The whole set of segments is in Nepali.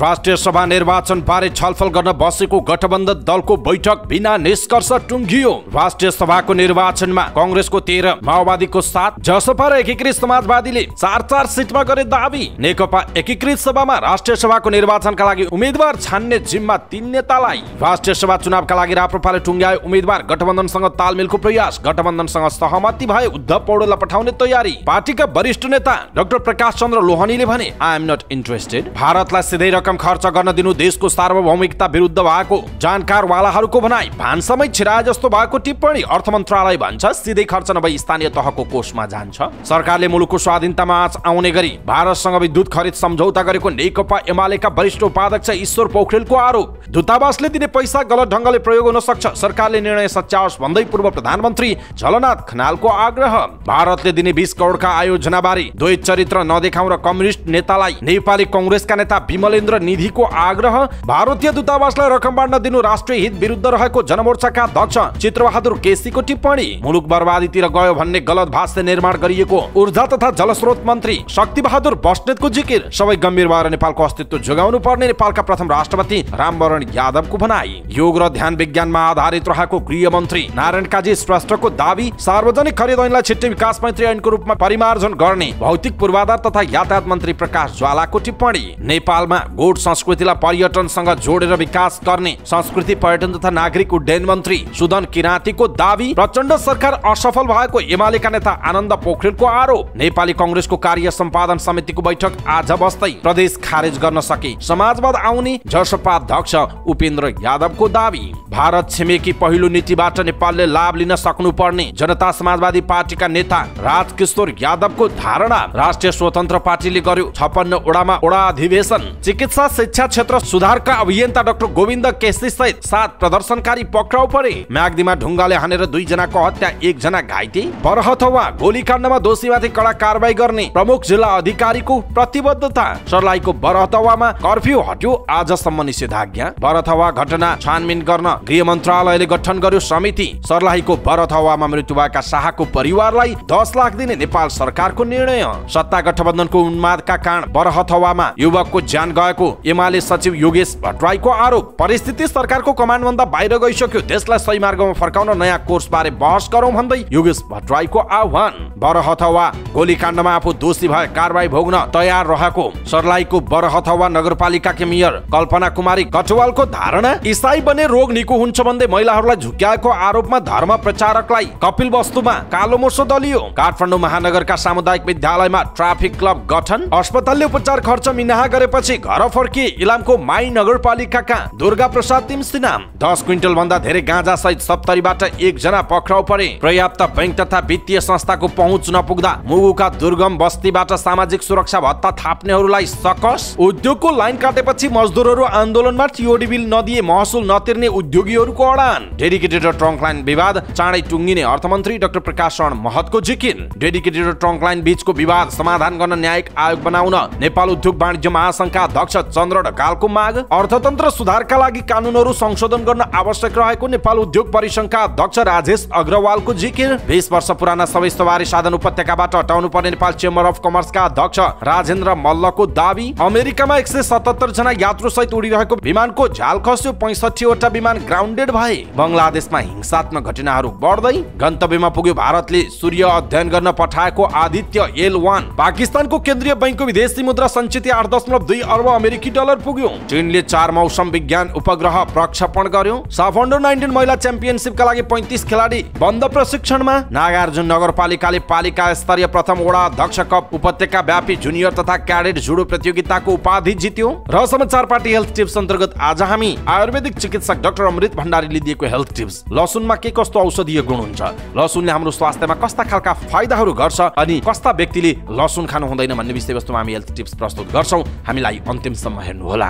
राष्ट्रिय सभा निर्वाचन बारे छलफल गर्न बसेको गठबन्धन दलको बैठक बिना निष्कर्ष टुङ्गियो। राष्ट्रिय सभाको निर्वाचनमा कङ्ग्रेसको तेह्र माओवादीको सात जसपा र एकीकृत समाजवादीले चार चार सिटमा गरे दावी। नेकपा एकीकृत सभामा राष्ट्रिय सभाको निर्वाचनका लागि उम्मेद्वार छान्ने जिम्मा तीन नेतालाई राष्ट्रिय सभा चुनावका लागि राप्रपाले टुङ्ग्याए उम्मेद्वार गठबन्धनसँग तालमेलको प्रयास। गठबन्धनसँग सहमति भए उद्धव पौडेललाई पठाउने तयारी। पार्टीका वरिष्ठ नेता डाक्टर प्रकाश चन्द्र लोहनीले भने आई एम नट इन्ट्रेस्टेड भारतलाई सिधै रकम खर्च गर्न दिनु देशको सार्वभौमिकता विरुद्ध भएको जानकारवालाहरूको भनाइ भान्सामै छिराए जस्तो भएको टिप्पणी अर्थ मन्त्रालय भन्छ सिधै खर्च नभई स्थानीय तहको कोषमा जान्छ। सरकारले मुलुकको स्वाधीनतामा आउने गरी भारतसँग विद्युत खरिद सम्झौता गरेको नेकपा एमालेका वरिष्ठ उपाध्यक्ष ईश्वर पोखरेलको आरोप। दूतावासले दिने पैसा गलत ढङ्गले प्रयोग हुन सक्छ सरकारले निर्णय सच्याओस् भन्दै पूर्व प्रधानमन्त्री झलनाथ खनालको आग्रह। भारतले दिने बिस करोडका आयोजनाबारे द्वै चरित्र नदेखाउँ र कम्युनिस्ट नेतालाई नेपाली कङ्ग्रेसका नेता विमलेन्द्र निधिको आग्रह भारतीय दूतावासलाई रकम बाँड्न दिनु राष्ट्रिय हित विरुद्ध रहेको जनमोर्चाका अध्यक्ष चित्रबहादुर केसीको टिप्पणी। मुलुक बर्बादीतिर गयो भन्ने गलत भाष्य निर्माण गरिएको ऊर्जा तथा जलस्रोत मन्त्री शक्ति बहादुर बस्नेतको जिकिर। सबै गम्भीर भएर नेपालको अस्तित्व जोगाउनु पर्ने नेपालका प्रथम राष्ट्रपति रामवरण यादवको भनाई। योग र ध्यान विज्ञानमा आधारित रहेको गृह मन्त्री नारायण काजी श्रेष्ठको दावी सार्वजनिक खरिद ऐनलाई छिट्टै विकास मैत्री ऐनको रूपमा परिमार्जन गर्ने भौतिक पूर्वाधार तथा यातायात मन्त्री प्रकाश ज्वालाको टिप्पणी। नेपालमा गोठ संस्कृतिलाई पर्यटनसँग जोडेर विकास गर्ने संस्कृति पर्यटन तथा नागरिक उड्डयन मन्त्री सुदन किराँतीको दावी प्रचण्ड सरकार असफल भएको एमालेका नेता आनन्द पोखरेलको आरोप। नेपाली कङ्ग्रेसको कार्य सम्पादन समितिको बैठक आज बस्दै प्रदेश खारेज गर्न सके। समाजवाद आउने जसपा अध्यक्ष उपेन्द्र यादवको दावी। भारत छिमेकी पहिलो नीतिबाट नेपालले लाभ लिन सक्नुपर्ने जनता समाजवादी पार्टीका नेता राजकिशोर यादवको धारणा। राष्ट्रिय स्वतन्त्र पार्टीले गर्यो छपन्न ओडामा ओडा अधिवेशन। चिकित्सा शिक्षा क्षेत्र सुधारका अभियन्ता डाक्टर गोविन्द केसी सहित सात प्रदर्शनकारी पक्राउ परे। म्याग्दीमा ढुङ्गाले हानेर दुईजनाको हत्या एकजना घाइते। बरहथवा गोलीकाण्डमा दोषीमाथि कडा कारवाही गर्ने प्रमुख जिल्ला अधिकारीको प्रतिबद्धता। सर्लाहीको बरहतवामा कर्फ्यू हट्यो आजसम्म निषेधाज्ञा। बरहथवा घटना छानबिन गर्न गृह मन्त्रालयले गठन गर्यो समिति। सर्लाहीको बरहथवामा मृत्यु भएका शाहको परिवारलाई दस लाख दिने नेपाल सरकारको निर्णय। सत्ता गठबन्धनको उन्मादका कारण बरहथवामा युवकको ज्यान गएको एमाले सचिव योगेश भट्टराईको आरोप परिस्थिति सरकारको कमान्डभन्दा बाहिर गइसक्यो। देशलाई सही मार्गमा फर्काउन नयाँ कोर्स बारे बहस गरौँ भन्दै योगेश भट्टराईको आह्वान। बरहथवा गोलीकाण्डमा आफू दोषी भए कारवाही भोग्न तयार रहेको सर्लाहीको बरहथवा नगरपालिकाकी मेयर कल्पना कुमारी कटवालको धारणा इसाई बने रोग निको हुन्छ भन्दै महिलाहरूलाई झुक्याएको आरोपमा धर्म प्रचारकलाई कपिल वस्तुमा कालो मोर्चो दलियो। काठमाडौँ महानगरका सामुदायिक विद्यालयमा ट्राफिक क्लब गठन अस्पतालले उपचार खर्च मिनाहा गरेपछि घर फर्किए इलामको माई नगरपालिकाका दुर्गा प्रसाद तिमसिना दस क्विन्टल भन्दा धेरै गाँजा सहित सप्तरीबाट एकजना पक्राउ परे। पर्याप्त बैंक तथा वित्तीय संस्थाको पहुँच नपुग्दा मुगुका दुर्गम बस्तीबाट सामाजिक सुरक्षा भत्ता थाप्नेहरूलाई सकस उद्योगको लाइन काटेपछि मजदुरहरू आन्दोलनमा टिओडी बिल नदिए महसुल नतिर्ने उद्योगीहरूको अडान। डेडिकेटेड ट्रङ्क लाइन विवाद चाँडै टुङ्गिने अर्थमन्त्री डाक्टर प्रकाश शरण महतको जिकिर। डेडिकेटेड ट्रङ्क लाइन बीचको विवाद समाधान गर्न न्यायिक आयोग बनाउन नेपाल उद्योग वाणिज्य महासंघका अध्यक्ष चन्द्र ढकालको माग? अर्थतन्त्र सुधारका लागि कानुनहरू संशोधन गर्न आवश्यक रहेको नेपाल उद्योग परिसंघका अध्यक्ष राजेश अग्रवालको जिकिर। बिस वर्ष पुराना सबै सवारी साधन उपत्यकाबाट हटाउनु पर्ने नेपाल चेम्बर अफ कमर्सका अध्यक्ष राजेन्द्र मल्लको दावी। अमेरिकामा एक सय सतहत्तर जना यात्रु सहित उडिरहेको विमानको झ्याल खस्यो पैँसठीवटा विमान ग्राउन्डेड भए। बङ्गलादेशमा हिंसात्मक घटनाहरू बढ्दै गन्तव्यमा पुग्यो भारतले सूर्य अध्ययन गर्न पठाएको आदित्य एल वान। पाकिस्तानको केन्द्रीय बैङ्कको विदेशी मुद्रा सञ्चित आठ दशमलव दुई अर्ब अमेरिकी डलर पुग्यो। चीनले चार मौसम विज्ञान उपग्रह प्रक्षेपण गर्यो। साफ अन्डर नाइन्टिन महिला च्याम्पियनसिपका लागि पैँतिस खेलाडी बन्द प्रशिक्षणमा। नागार्जुन नगरपालिकाले पालिका स्तरीय प्रथम वडा अध्यक्ष कप उपत्यका व्यापी जुनियर तथा क्याडेट जुडो प्रतियोगिताको उपाधि जित्यो। र समाचार पार्टी हेल्थ टिप्स अन्तर्गत आज हामी आयुर्वेदिक चिकित्सक डाक्टर अमृत भण्डारीले दिएको हेल्थ टिप्स। लसुनमा के कस्तो औषधीय गुण हुन्छ? लसुनले हाम्रो स्वास्थ्यमा कस्ता खालका फाइदाहरू गर्छ? अनि कस्ता व्यक्तिले लसुन खानु हुँदैन भन्ने विषयवस्तुमा हामी हेल्थ टिप्स प्रस्तुत गर्छौँ। हामीलाई अन्तिमसम्म हेर्नुहोला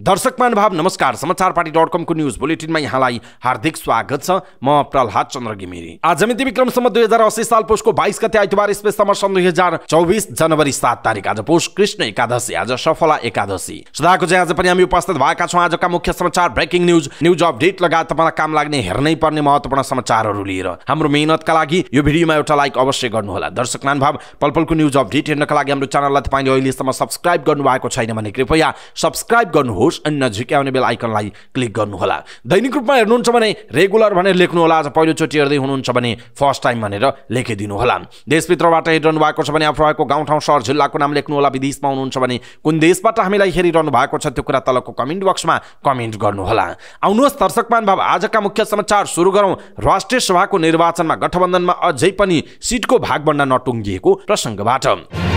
दर्शक महानुभाव नमस्कार। समाचार पार्टी डट कमको न्युज बुलेटिनमा यहाँलाई हार्दिक स्वागत छ। म प्रहलाद चन्द्र घिमिरे। आज मिति विक्रमसम्म दुई हजार अस्सी साल पुसको बाइस गते आइतबार स्पेसम्म सन् दुई हजार चौबिस जनवरी सात तारिक आज पुष कृष्ण एकादशी आज सफला एकादशी। सदाको चाहिँ आज पनि हामी उपस्थित भएका छौँ। आजका मुख्य समाचार ब्रेकिङ न्युज न्युज अपडेट लगायत तपाईँलाई काम लाग्ने हेर्नै पर्ने महत्त्वपूर्ण समाचारहरू लिएर। हाम्रो मेहनतका लागि यो भिडियोमा एउटा लाइक अवश्य गर्नुहोला। दर्शक महानुभाव पलपलको न्युज अपडेट हेर्नका लागि हाम्रो च्यानललाई तपाईँले अहिलेसम्म सब्सक्राइब गर्नुभएको छैन भने कृपया सब्सक्राइब गर्नुहोस्। अनि नजिकै आउने बेल आइकनलाई क्लिक गर्नुहोला। दैनिक रूपमा हेर्नुहुन्छ भने रेगुलर भनेर लेख्नुहोला आज पहिलोचोटि हेर्दै हुनुहुन्छ भने फर्स्ट टाइम भनेर लेखिदिनुहोला। देशभित्रबाट हेरिरहनु भएको छ भने आफू रहेको गाउँठाउँ सहर जिल्लाको नाम लेख्नुहोला विदेशमा हुनुहुन्छ भने कुन देशबाट हामीलाई हेरिरहनु भएको छ त्यो कुरा तलको कमेन्ट बक्समा कमेन्ट गर्नुहोला। आउनुहोस् दर्शकमान बाबा आजका मुख्य समाचार सुरु गरौँ। राष्ट्रिय सभाको निर्वाचनमा गठबन्धनमा अझै पनि सिटको भागभन्डा नटुङ्गिएको प्रसङ्गबाट।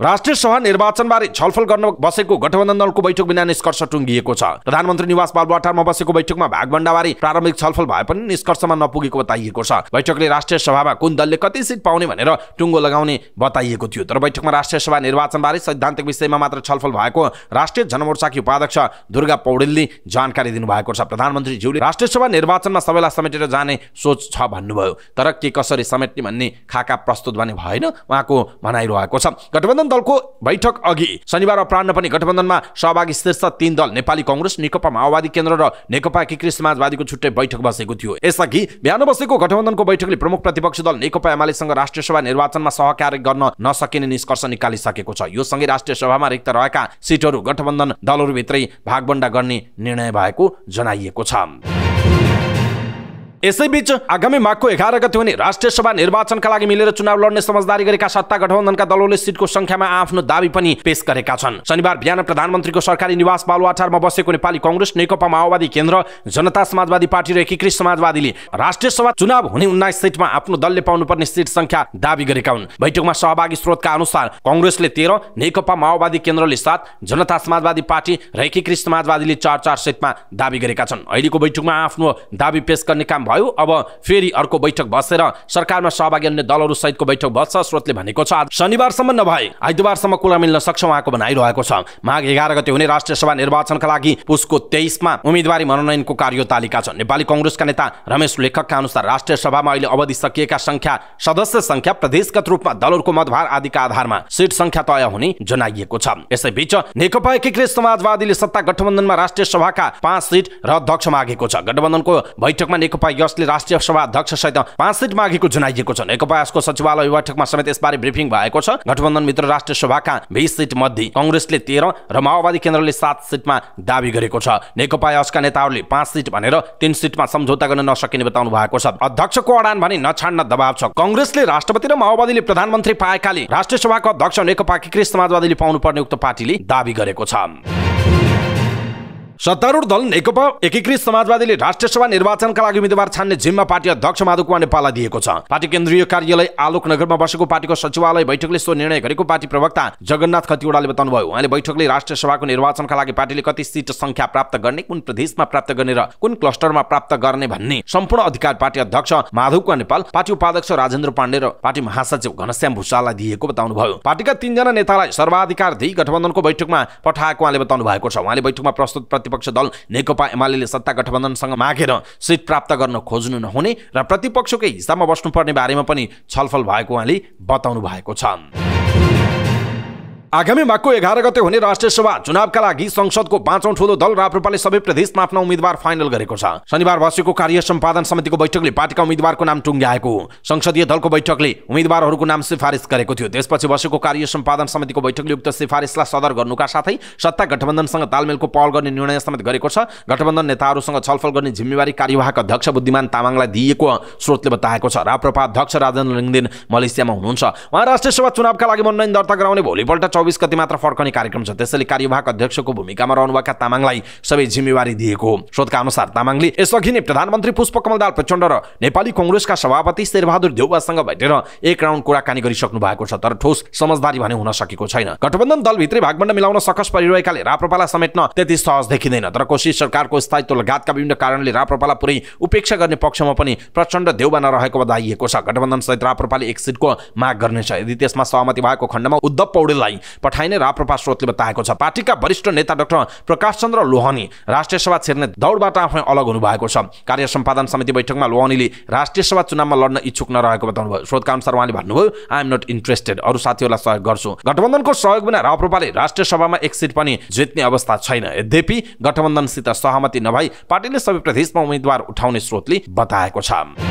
राष्ट्रिय सभा निर्वाचनबारे छलफल गर्न बसेको गठबन्धन दलको बैठक बिना निष्कर्ष टुङ्गिएको छ। प्रधानमन्त्री निवास बालुवाटारमा बसेको बैठकमा भागभण्डाबारे प्रारम्भिक छलफल भए पनि निष्कर्षमा नपुगेको बताइएको छ। बैठकले राष्ट्रिय सभामा कुन दलले कति सिट पाउने भनेर टुङ्गो लगाउने बताइएको थियो। तर बैठकमा राष्ट्रिय सभा निर्वाचनबारे सैद्धान्तिक विषयमा मात्र छलफल भएको राष्ट्रिय जनमोर्चाकी उपाध्यक्ष दुर्गा पौडेलले जानकारी दिनुभएको छ। प्रधानमन्त्रीज्यूले राष्ट्रिय सभा निर्वाचनमा सबैलाई समेटेर जाने सोच छ भन्नुभयो। तर के कसरी समेट्ने भन्ने खाका प्रस्तुत भने भएन। उहाँको भनाइरहेको छ। गठबन्धन दलको बैठक अघि शनिबार अपरान्न पनि गठबन्धनमा सहभागी शीर्ष तीन दल नेपाली कङ्ग्रेस नेकपा माओवादी केन्द्र र नेकपा एकीकृत समाजवादीको छुट्टै बैठक बसेको थियो। यसअघि बिहान बसेको गठबन्धनको बैठकले प्रमुख प्रतिपक्षी दल नेकपा एमालेसँग राष्ट्रिय सभा निर्वाचनमा सहकार्य गर्न नसकिने निष्कर्ष निकालिसकेको छ। यो सँगै राष्ट्रिय सभामा रिक्त रहेका सिटहरू गठबन्धन दलहरूभित्रै भागबन्डा गर्ने निर्णय भएको जनाइएको छ। यसैबीच आगामी माघको एघार गते हुने राष्ट्रिय सभा निर्वाचनका लागि मिलेर चुनाव लड्ने समझदारी गरेका सत्ता गठबन्धनका दलहरूले सिटको संख्यामा आफ्नो दावी पनि पेश गरेका छन्। शनिबार बिहान प्रधानमन्त्रीको सरकारी निवास बालुवाटारमा बसेको नेपाली कङ्ग्रेस नेकपा माओवादी केन्द्र जनता समाजवादी पार्टी र एकीकृत समाजवादीले राष्ट्रिय सभा चुनाव हुने उन्नाइस सिटमा आफ्नो दलले पाउनुपर्ने सिट संख्या दावी गरेका हुन्। बैठकमा सहभागी स्रोतका अनुसार कङ्ग्रेसले तेह्र नेकपा माओवादी केन्द्रले सात जनता समाजवादी पार्टी र एकीकृत समाजवादीले चार चार सिटमा दावी गरेका छन्। अहिलेको बैठकमा आफ्नो दावी पेश गर्ने काम भयो। अब फेरि अर्को बैठक बसेर सरकारमा सहभागी अन्य दलहरू सहितको बैठक बस्छ स्रोतले भनेको छ शनिबारसम्म नभए आइतबारसम्म कुरा मिल्न सक्छ उहाँको भनाइरहेको छ। माघ एघार गते हुने राष्ट्रिय सभा निर्वाचनका लागि पुसको तेइसमा उम्मेद्वारी मनोनयनको कार्य तालिका छ। नेपाली कङ्ग्रेसका नेता रमेश लेखकका अनुसार राष्ट्रिय सभामा अहिले अवधि सकिएका संख्या सदस्य संख्या प्रदेशगत रूपमा दलहरूको मतभार आदिका आधारमा सिट संख्या तय हुने जनाइएको छ। यसैबीच नेकपा एकीकृत समाजवादीले सत्ता गठबन्धनमा राष्ट्रिय सभाका पाँच सिट र अध्यक्ष मागेको छ। गठबन्धनको बैठकमा नेकपा यसले राष्ट्रिय सभा अध्यक्ष सहित पाँच सिट मागेको जनाइएको छ नेकपा यसको सचिवालय बैठकमा समेत यसबारे ब्रिफिङ भएको छ। गठबन्धनभित्र राष्ट्रिय सभाका बिस सिट मध्ये कङ्ग्रेसले तेह्र र माओवादी केन्द्रले सात सिटमा दावी गरेको छ। नेकपा यसका नेताहरूले पाँच सिट भनेर तीन सिटमा सम्झौता गर्न नसकिने बताउनु भएको छ। अध्यक्षको अडान भने नछाड्न दबाव छ। कङ्ग्रेसले राष्ट्रपति र माओवादीले प्रधानमन्त्री पाएकाले राष्ट्रिय सभाको अध्यक्ष नेकपा एकीकृत समाजवादीले पाउनुपर्ने उक्त पार्टीले दावी गरेको छ। सत्तारूढ दल नेकपा एकीकृत समाजवादीले राष्ट्रिय सभा निर्वाचनका लागि उम्मेद्वार छान्ने जिम्मा पार्टी अध्यक्ष माधव कुमार नेपाललाई दिएको छ। पार्टी केन्द्रीय कार्यालय आलोक नगरमा बसेको पार्टीको सचिवालय बैठकले सो निर्णय गरेको पार्टी प्रवक्ता जगन्नाथ खतिवडाले बताउनुभयो। उहाँले बैठकले राष्ट्रिय सभाको निर्वाचनका लागि पार्टीले कति सिट संख्या प्राप्त गर्ने कुन प्रदेशमा प्राप्त गर्ने र कुन क्लस्टरमा प्राप्त गर्ने भन्ने सम्पूर्ण अधिकार पार्टी अध्यक्ष माधव कुमार नेपाल पार्टी उपाध्यक्ष राजेन्द्र पाण्डे र पार्टी महासचिव घनश्याम भूषाललाई दिएको बताउनुभयो। पार्टीका तीनजना नेतालाई सर्वाधिकार दिई गठबन्धनको बैठकमा पठाएको उहाँले बताउनु भएको छ। उहाँले बैठकमा प्रस्तुत प्रतिपक्ष दल नेकपा एमाले सत्ता गठबन्धनसँग मागेर सिट प्राप्त गर्न खोज्नु नहुने र प्रतिपक्षकै हिस्सामा बस्नुपर्ने बारेमा पनि छलफल भएको उहाँले बताउनु भएको छ। आगामी माघको एघार गते हुने राष्ट्रिय सभा चुनावका लागि संसदको पाँचौं ठुलो दल राप्रपाले सबै प्रदेशमा आफ्ना उम्मेद्वार फाइनल गरेको छ। शनिबार बसेको कार्य सम्पादन समितिको बैठकले पार्टीका उम्मेद्वारको नाम टुङ्ग्याएको। संसदीय दलको बैठकले उम्मेद्वारहरूको नाम सिफारिस गरेको थियो। त्यसपछि बसेको कार्य सम्पादन समितिको बैठकले उक्त सिफारिसलाई सदर गर्नुका साथै सत्ता गठबन्धनसँग तालमेलको पहल गर्ने निर्णय समेत गरेको छ। गठबन्धन नेताहरूसँग छलफल गर्ने जिम्मेवारी कार्यवाहक अध्यक्ष बुद्धिमान तामाङलाई दिएको स्रोतले बताएको छ। राप्रपा अध्यक्ष राजेन्द्र लिङदेन मलेसियामा हुनुहुन्छ। उहाँ राष्ट्रिय सभा चुनावका लागि मनोनयन दर्ता गराउने भोलिपल्ट चौबिस गति मात्र फर्कने कार्यक्रम छ। त्यसैले कार्यवाहक अध्यक्षको भूमिकामा रहनुभएका तामाङलाई सबै जिम्मेवारी दिएको स्रोतका अनुसार तामाङले यसअघि नै प्रधानमन्त्री पुष्पकमल दाल प्रचण्ड र नेपाली कङ्ग्रेसका सभापति शेरबहादुर देउवासँग भेटेर एक राउन्ड कुराकानी गरिसक्नु भएको छ। तर ठोस समझदारी भने हुन सकेको छैन। गठबन्धन दलभित्रै भागबण्ड मिलाउन सकस परिरहेकाले राप्रपालाई समेट्न त्यति सहज देखिँदैन। तर कोशी सरकारको स्थायित्व लगायतका विभिन्न कारणले राप्रपालाई पुरै उपेक्षा गर्ने पक्षमा पनि प्रचण्ड देउबा नरहेको बताइएको छ। गठबन्धन सहित राप्रपाले एक सिटको माग गर्नेछ। यदि त्यसमा सहमति भएको खण्डमा उद्धव पौडेललाई पठाइने राप्रपा स्रोतले बताएको छ। पार्टीका वरिष्ठ नेता डाक्टर प्रकाश चन्द्र लोहनी राष्ट्रिय सभा छिर्ने दौडबाट आफै अलग हुनुभएको छ। कार्य सम्पादन समिति बैठकमा लोहनीले राष्ट्रिय सभा चुनावमा लड्न इच्छुक नरहेको बताउनुभयो स्रोतका अनुसार उहाँले भन्नुभयो आई एम नट इन्ट्रेस्टेड अरू साथीहरूलाई सहयोग गर्छु। गठबन्धनको सहयोग बिना राप्रपाले राष्ट्रिय सभामा एक सिट पनि जित्ने अवस्था छैन। यद्यपि गठबन्धनसित सहमति नभई पार्टीले सबै प्रदेशमा उम्मेद्वार उठाउने स्रोतले बताएको छ।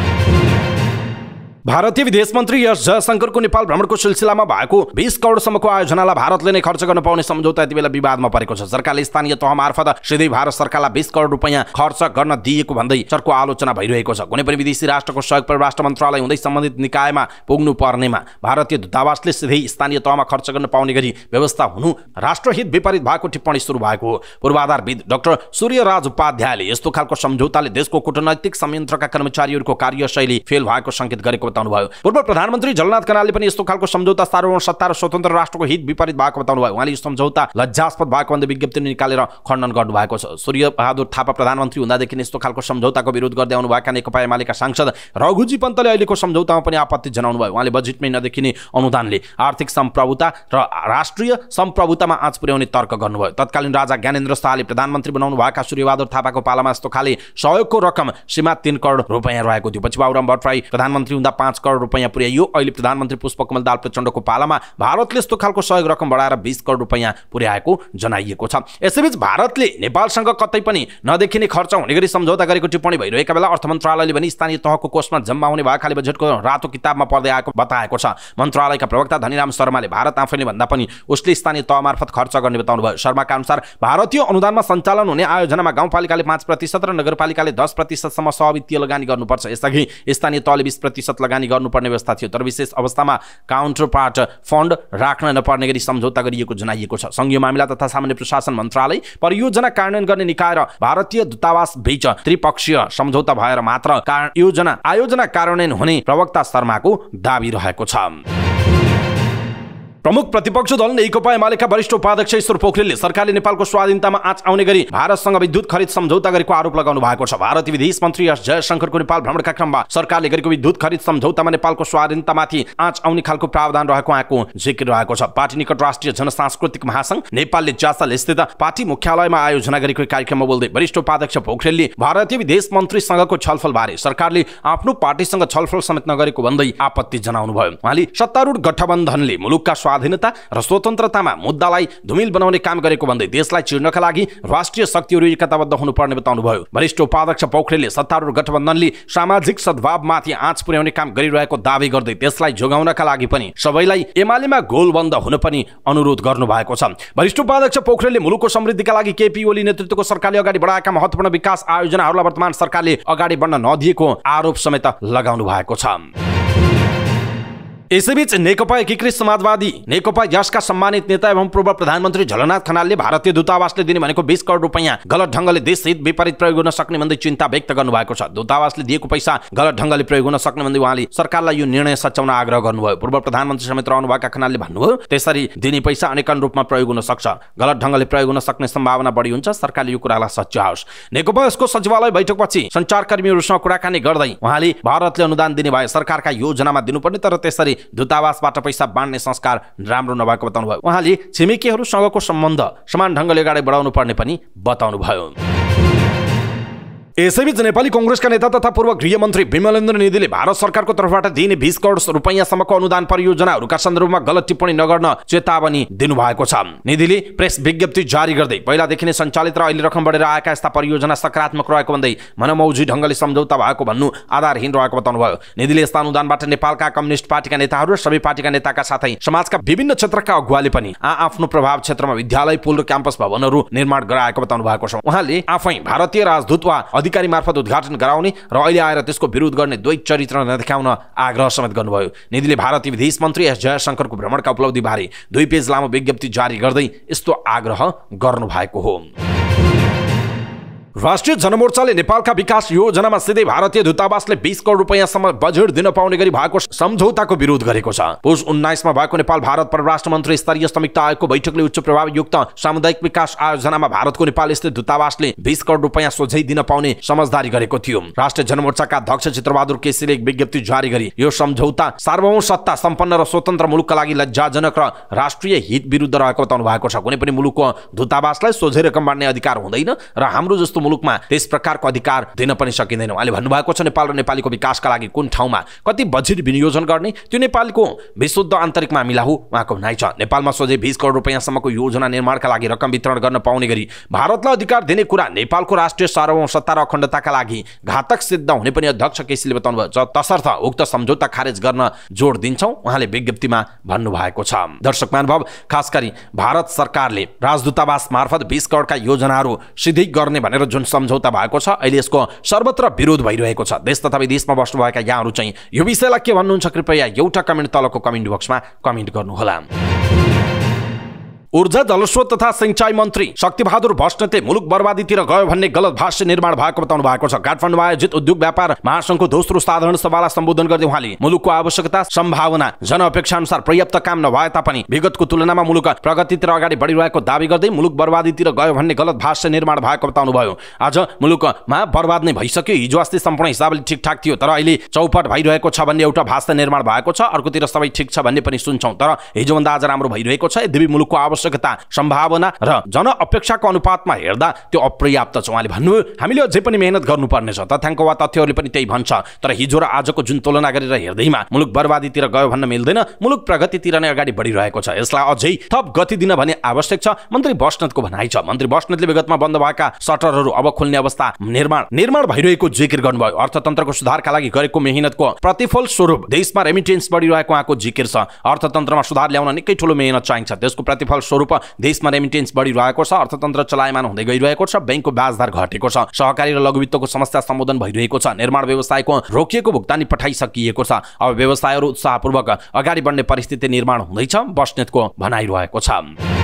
भारतीय विदेश मन्त्री यस जयशङ्करको नेपाल भ्रमणको सिलसिलामा भएको बिस करोडसम्मको आयोजनालाई भारतले नै खर्च गर्न पाउने सम्झौता यति बेला विवादमा परेको छ। सरकारले स्थानीय तह मार्फत सिधै भारत सरकारलाई बिस करोड रुपियाँ खर्च गर्न दिएको भन्दै चर्को आलोचना भइरहेको छ। कुनै पनि विदेशी राष्ट्रको सहयोग परराष्ट्र मन्त्रालय हुँदै सम्बन्धित निकायमा पुग्नु पर्नेमा भारतीय दूतावासले सिधै स्थानीय तहमा खर्च गर्न पाउने गरी व्यवस्था हुनु राष्ट्रहित विपरीत भएको टिप्पणी सुरु भएको हो। पूर्वाधारविद डाक्टर सूर्यराज उपाध्यायले यस्तो खालको सम्झौताले देशको कूटनैतिक संयन्त्रका कर्मचारीहरूको कार्यशैली फेल भएको सङ्केत गरेको बताउनुभयो। पूर्व प्रधानमन्त्री जलनाथ कनालले पनि यस्तो खालको सम्झौता सार्वभौम सत्ता र स्वतन्त्र राष्ट्रको हित विपरीत भएको बताउनुभयो उहाँले यो सम्झौता लज्जास्पद भएको भन्दै विज्ञप्ति निकालेर खण्डन गर्नुभएको छ। सूर्य बहादुर थापा प्रधानमन्त्री हुँदादेखि यस्तो खालको सम्झौताको विरोध गर्दै आउनुभएका नेकपा एमालेका सांसद रघुजी पन्तले अहिलेको सम्झौतामा पनि आपत्ति जनाउनु भयो। उहाँले बजेटमै नदेखिने अनुदानले आर्थिक सम्प्रभुता र राष्ट्रिय सम्प्रभुतामा आँच पुर्याउने तर्क गर्नुभयो। तत्कालीन राजा ज्ञानेन्द्र शाहले प्रधानमन्त्री बनाउनु भएका सूर्यबहादुर थापाको पालामा यस्तो खाले सहयोगको रकम सीमा तिन करोड रुपियाँ रहेको थियो। पछि बाबुराम भट्टराई प्रधानमन्त्री हुँदा पाँच करोड रुपियाँ पुर्याइयो अहिले प्रधानमन्त्री पुष्पकमल दाल प्रचण्डको पालामा भारतले यस्तो खालको सहयोग रकम बढाएर बिस करोड रुपियाँ पुर्याएको जनाइएको छ। यसैबीच भारतले नेपालसँग कतै पनि नदेखिने खर्च हुने गरी सम्झौता गरेको टिप्पणी भइरहेका बेला अर्थ मन्त्रालयले पनि स्थानीय तहको कोषमा जम्मा हुने भएकाले बजेटको रातो किताबमा पर्दै आएको बताएको छ। मन्त्रालयका प्रवक्ता धनीराम शर्माले भारत आफैले भन्दा पनि उसले स्थानीय तह मार्फत खर्च गर्ने बताउनु भयो शर्माका अनुसार भारतीय अनुदानमा सञ्चालन हुने आयोजनामा गाउँपालिकाले पाँच प्रतिशत र नगरपालिकाले दस प्रतिशतसम्म सहवित्तीय लगानी गर्नुपर्छ। यसअघि स्थानीय तहले बिस प्रतिशत लगानी गर्नुपर्ने व्यवस्था थियो। तर विशेष अवस्थामा काउन्टर पार्ट फन्ड राख्न नपर्ने गरी सम्झौता गरिएको जनाइएको छ। सङ्घीय मामिला तथा सामान्य प्रशासन मन्त्रालय परियोजना कार्यान्वयन गर्ने निकाय र भारतीय दूतावास बीच त्रिपक्षीय सम्झौता भएर मात्र योजना आयोजना कार्यान्वयन हुने प्रवक्ता शर्माको दावी रहेको छ। प्रमुख प्रतिपक्ष दल नेकपा एमालेका वरिष्ठ उपाध्यक्ष ईश्वर पोखरेलले सरकारले नेपालको स्वाधीनतामा आँच आउने गरी भारतसँग विद्युत खरिद सम्झौता गरेको आरोप लगाउनु भएको छ। भारतीय विदेश मन्त्री एस जयशङ्करको नेपाल भ्रमणका क्रममा सरकारले गरेको विद्युत खरिद सम्झौतामा नेपालको स्वाधीनतामाथि आँच आउने खालको प्रावधान रहेको आएको जिकिर रहेको छ। पार्टी निकट राष्ट्रिय जनसांस्कृतिक महासंघ नेपालले जासल स्थित पार्टी मुख्यालयमा आयोजना गरेको कार्यक्रममा बोल्दै वरिष्ठ उपाध्यक्ष पोखरेलले भारतीय विदेश मन्त्रीसँगको छलफलबारे सरकारले आफ्नो पार्टीसँग छलफल समेत नगरेको भन्दै आपत्ति जनाउनु भयो उहाँले सत्तारूढ गठबन्धनले मुलुकका स्वाधीनता र स्वतन्त्रतामा मुद्दालाई धुमिल बनाउने काम गरेको भन्दै देशलाई चिर्नका लागि राष्ट्रिय शक्तिहरू एकताबद्ध हुनुपर्ने बताउनुभयो वरिष्ठ उपाध्यक्ष पोखरेलले सत्तारूढ गठबन्धनले सामाजिक सद्भावमाथि आँच पुर्याउने काम गरिरहेको दावी गर्दै त्यसलाई जोगाउनका लागि पनि सबैलाई एमालेमा गोलबन्द हुन पनि अनुरोध गर्नु भएको छ। वरिष्ठ उपाध्यक्ष पोखरेलले मुलुकको समृद्धिका लागि केपी ओली नेतृत्वको सरकारले अगाडि बढाएका महत्वपूर्ण विकास आयोजनाहरूलाई वर्तमान सरकारले अगाडि बढ्न नदिएको आरोप समेत लगाउनु भएको छ। यसैबीच नेकपा एकीकृत समाजवादी नेकपा यसका सम्मानित नेता एवं पूर्व प्रधानमन्त्री झलनाथ खनालले भारतीय दूतावासले दिने भनेको बिस करोड रुपियाँ गलत ढङ्गले देशहित विपरीत प्रयोग गर्न सक्ने भन्दै चिन्ता व्यक्त गर्नुभएको छ। दूतावासले दिएको पैसा गलत ढङ्गले प्रयोग हुन सक्ने भन्दै उहाँले सरकारलाई यो निर्णय सच्याउन आग्रह गर्नुभयो। पूर्व प्रधानमन्त्री समेत रहनुभएका खनालले भन्नुभयो त्यसरी दिने पैसा अनेकन रूपमा प्रयोग हुन सक्छ। गलत ढङ्गले प्रयोग हुन सक्ने सम्भावना बढी हुन्छ। सरकारले यो कुरालाई सच्याओस् नेकपा यसको सचिवालय बैठकपछि सञ्चारकर्मीहरूसँग कुराकानी गर्दै उहाँले भारतले अनुदान दिने भए सरकारका योजनामा दिनुपर्ने तर त्यसरी दूतावासबाट पैसा बाँड्ने संस्कार राम्रो नभएको बताउनु भयो उहाँले छिमेकीहरूसँगको सम्बन्ध समान ढङ्गले अगाडि बढाउनु पर्ने पनि बताउनु भयो यसैबीच नेपाली कङ्ग्रेसका नेता तथा पूर्व गृहमन्त्री विमलेन्द्र निधिले भारत सरकारको तर्फबाट दिइने बिस करोड रुपियाँसम्मको अनुदान परियोजनाहरूका सन्दर्भमा गलत टिप्पणी नगर्न चेतावनी दिनुभएको छ। निधिले प्रेस विज्ञप्ति जारी गर्दै पहिलादेखि नै सञ्चालित र अहिले रकम बढेर आएका यस्ता परियोजना सकारात्मक रहेको भन्दै मनमौजी ढङ्गले सम्झौता भएको भन्नु आधारहीन रहेको बताउनुभयो। निधिले यस्ता अनुदानबाट नेपालका कम्युनिस्ट पार्टीका नेताहरू र सबै पार्टीका नेताका साथै समाजका विभिन्न क्षेत्रका अगुवाले पनि आ आफ्नो प्रभाव क्षेत्रमा विद्यालय पुल र क्याम्पस भवनहरू निर्माण गराएको बताउनु भएको छ। उहाँले आफै भारतीय राजदूत वा अधिकारी मार्फत उद्घाटन गराउने र अहिले आएर त्यसको विरोध गर्ने द्वैत चरित्र नदेखाउन आग्रह समेत गर्नुभयो। निधिले भारतीय विदेश मन्त्री एस जयशङ्करको भ्रमणका उपलब्धिबारे दुई पेज लामो विज्ञप्ति जारी गर्दै यस्तो आग्रह गर्नुभएको हो। राष्ट्रिय जनमोर्चाले नेपालका विकास योजनामा सिधै भारतीय दूतावासले बिस करोड रुपियाँसम्म बजेट दिन पाउने गरी भएको सम्झौताको विरोध गरेको छ। पुस उन्नाइसमा भएको नेपाल भारत परराष्ट्र मन्त्री स्तरीय संयुक्त आयोगको बैठकले उच्च प्रभावयुक्त सामुदायिक विकास आयोजनामा भारतको नेपाल स्थित दूतावासले बिस करोड रुपियाँ सोझै दिन पाउने समझदारी गरेको थियो। राष्ट्रिय जनमोर्चाका अध्यक्ष चित्रबहादुर केसीले एक विज्ञप्ति जारी गरी यो सम्झौता सार्वभौम सत्ता सम्पन्न र स्वतन्त्र मुलुकका लागि लज्जाजनक र राष्ट्रिय हित विरुद्ध रहेको बताउनु भएको छ। कुनै पनि मुलुकको दूतावासलाई सोझै रकम बाँड्ने अधिकार हुँदैन र हाम्रो जस्तो मुलुकमा त्यस प्रकारको अधिकार दिन पनि सकिँदैन। उहाँले भन्नुभएको छ नेपाल र नेपालीको विकासका लागि कुन ठाउँमा कति बजेट विनियोजन गर्ने त्यो नेपालको विशुद्ध आन्तरिक मामिला हो उहाँको भनाइ छ। नेपालमा सोझै बिस करोड रुपियाँसम्मको योजना निर्माणका लागि रकम वितरण गर्न पाउने गरी भारतलाई अधिकार दिने कुरा नेपालको राष्ट्रिय सार्वभौम सत्ता र अखण्डताका लागि घातक सिद्ध हुने पनि अध्यक्ष केसीले बताउनु भयो तसर्थ उक्त सम्झौता खारेज गर्न जोड दिन्छौँ उहाँले विज्ञप्तिमा भन्नुभएको छ। दर्शक महानुभाव खास गरी भारत सरकारले राजदूतावास मार्फत बिस करोडका योजनाहरू सिधै गर्ने भनेर जुन सम्झौता भएको छ अहिले यसको सर्वत्र विरोध भइरहेको छ। देश तथा विदेशमा बस्नुभएका यहाँहरू चाहिँ यो विषयलाई के भन्नुहुन्छ कृपया एउटा कमेन्ट तलको कमेन्ट बक्समा कमेन्ट गर्नुहोला। ऊर्जा जलस्रोत तथा सिंचाई मन्त्री शक्तिबहादुर भष्टते मुलुक बर्बादीतिर गयो भन्ने गलत भाष्य निर्माण भएको बताउनु भएको छ। काठमाडौँमा आयोजित उद्योग व्यापार महासङ्घको दोस्रो साधारण सभालाई सम्बोधन गर्दै उहाँले मुलुकको आवश्यकता सम्भावना जनअपेक्षा अनुसार पर्याप्त काम नभए तापनि विगतको तुलनामा मुलुक प्रगतितिर अगाडि बढिरहेको दावी गर्दै मुलुक बर्बादीतिर गयो भन्ने गलत भाष्य निर्माण भएको बताउनु भयो आज मुलुकमा बर्बाद नै भइसक्यो। हिजो अस्ति सम्पूर्ण हिसाबले ठिकठाक थियो तर अहिले चौपट भइरहेको छ भन्ने एउटा भाष्य निर्माण भएको छ। अर्कोतिर सबै ठिक छ भन्ने पनि सुन्छौँ तर हिजोभन्दा आज राम्रो भइरहेको छ। यद्यपि मुलुकको आवश्यकता सम्भावना र जनअपेक्षाको अनुपातमा हेर्दा त्यो अपर्याप्त छ। उहाँले भन्नुभयो हामीले अझै पनि मेहनत गर्नुपर्नेछ। तथ्याङ्क वा तथ्यहरूले पनि त्यही भन्छ। तर हिजो र आजको जुन तुलना गरेर हेर्दैमा मुलुक बर्बादीतिर गयो भन्न मिल्दैन। मुलुक प्रगतितिर नै अगाडि बढिरहेको छ। यसलाई अझै थप गति दिन भने आवश्यक छ। मन्त्री बस्नेतको भनाइ छ। मन्त्री बस्नेतले विगतमा बन्द भएका सटरहरू अब खुल्ने अवस्था निर्माण निर्माण भइरहेको जिकिर गर्नुभयो। अर्थतन्त्रको सुधारका लागि गरेको मेहनतको प्रतिफल स्वरूप देशमा रेमिटेन्स बढिरहेको उहाँको जिकिर छ। अर्थतन्त्रमा सुधार ल्याउन निकै ठुलो मेहनत चाहिन्छ। त्यसको प्रतिफल स्वरूप देशमा रेमिटेन्स बढिरहेको छ अर्थतन्त्र चलायमान हुँदै गइरहेको छ ब्याङ्कको ब्याजदर घटेको छ सहकारी र लघुवित्तको समस्या सम्बोधन भइरहेको छ निर्माण व्यवसायको रोकिएको भुक्तानी पठाइसकिएको छ। अब व्यवसायहरू उत्साहपूर्वक अगाडि बढ्ने परिस्थिति निर्माण हुँदैछ बस्नेतको भनाइरहेको छ।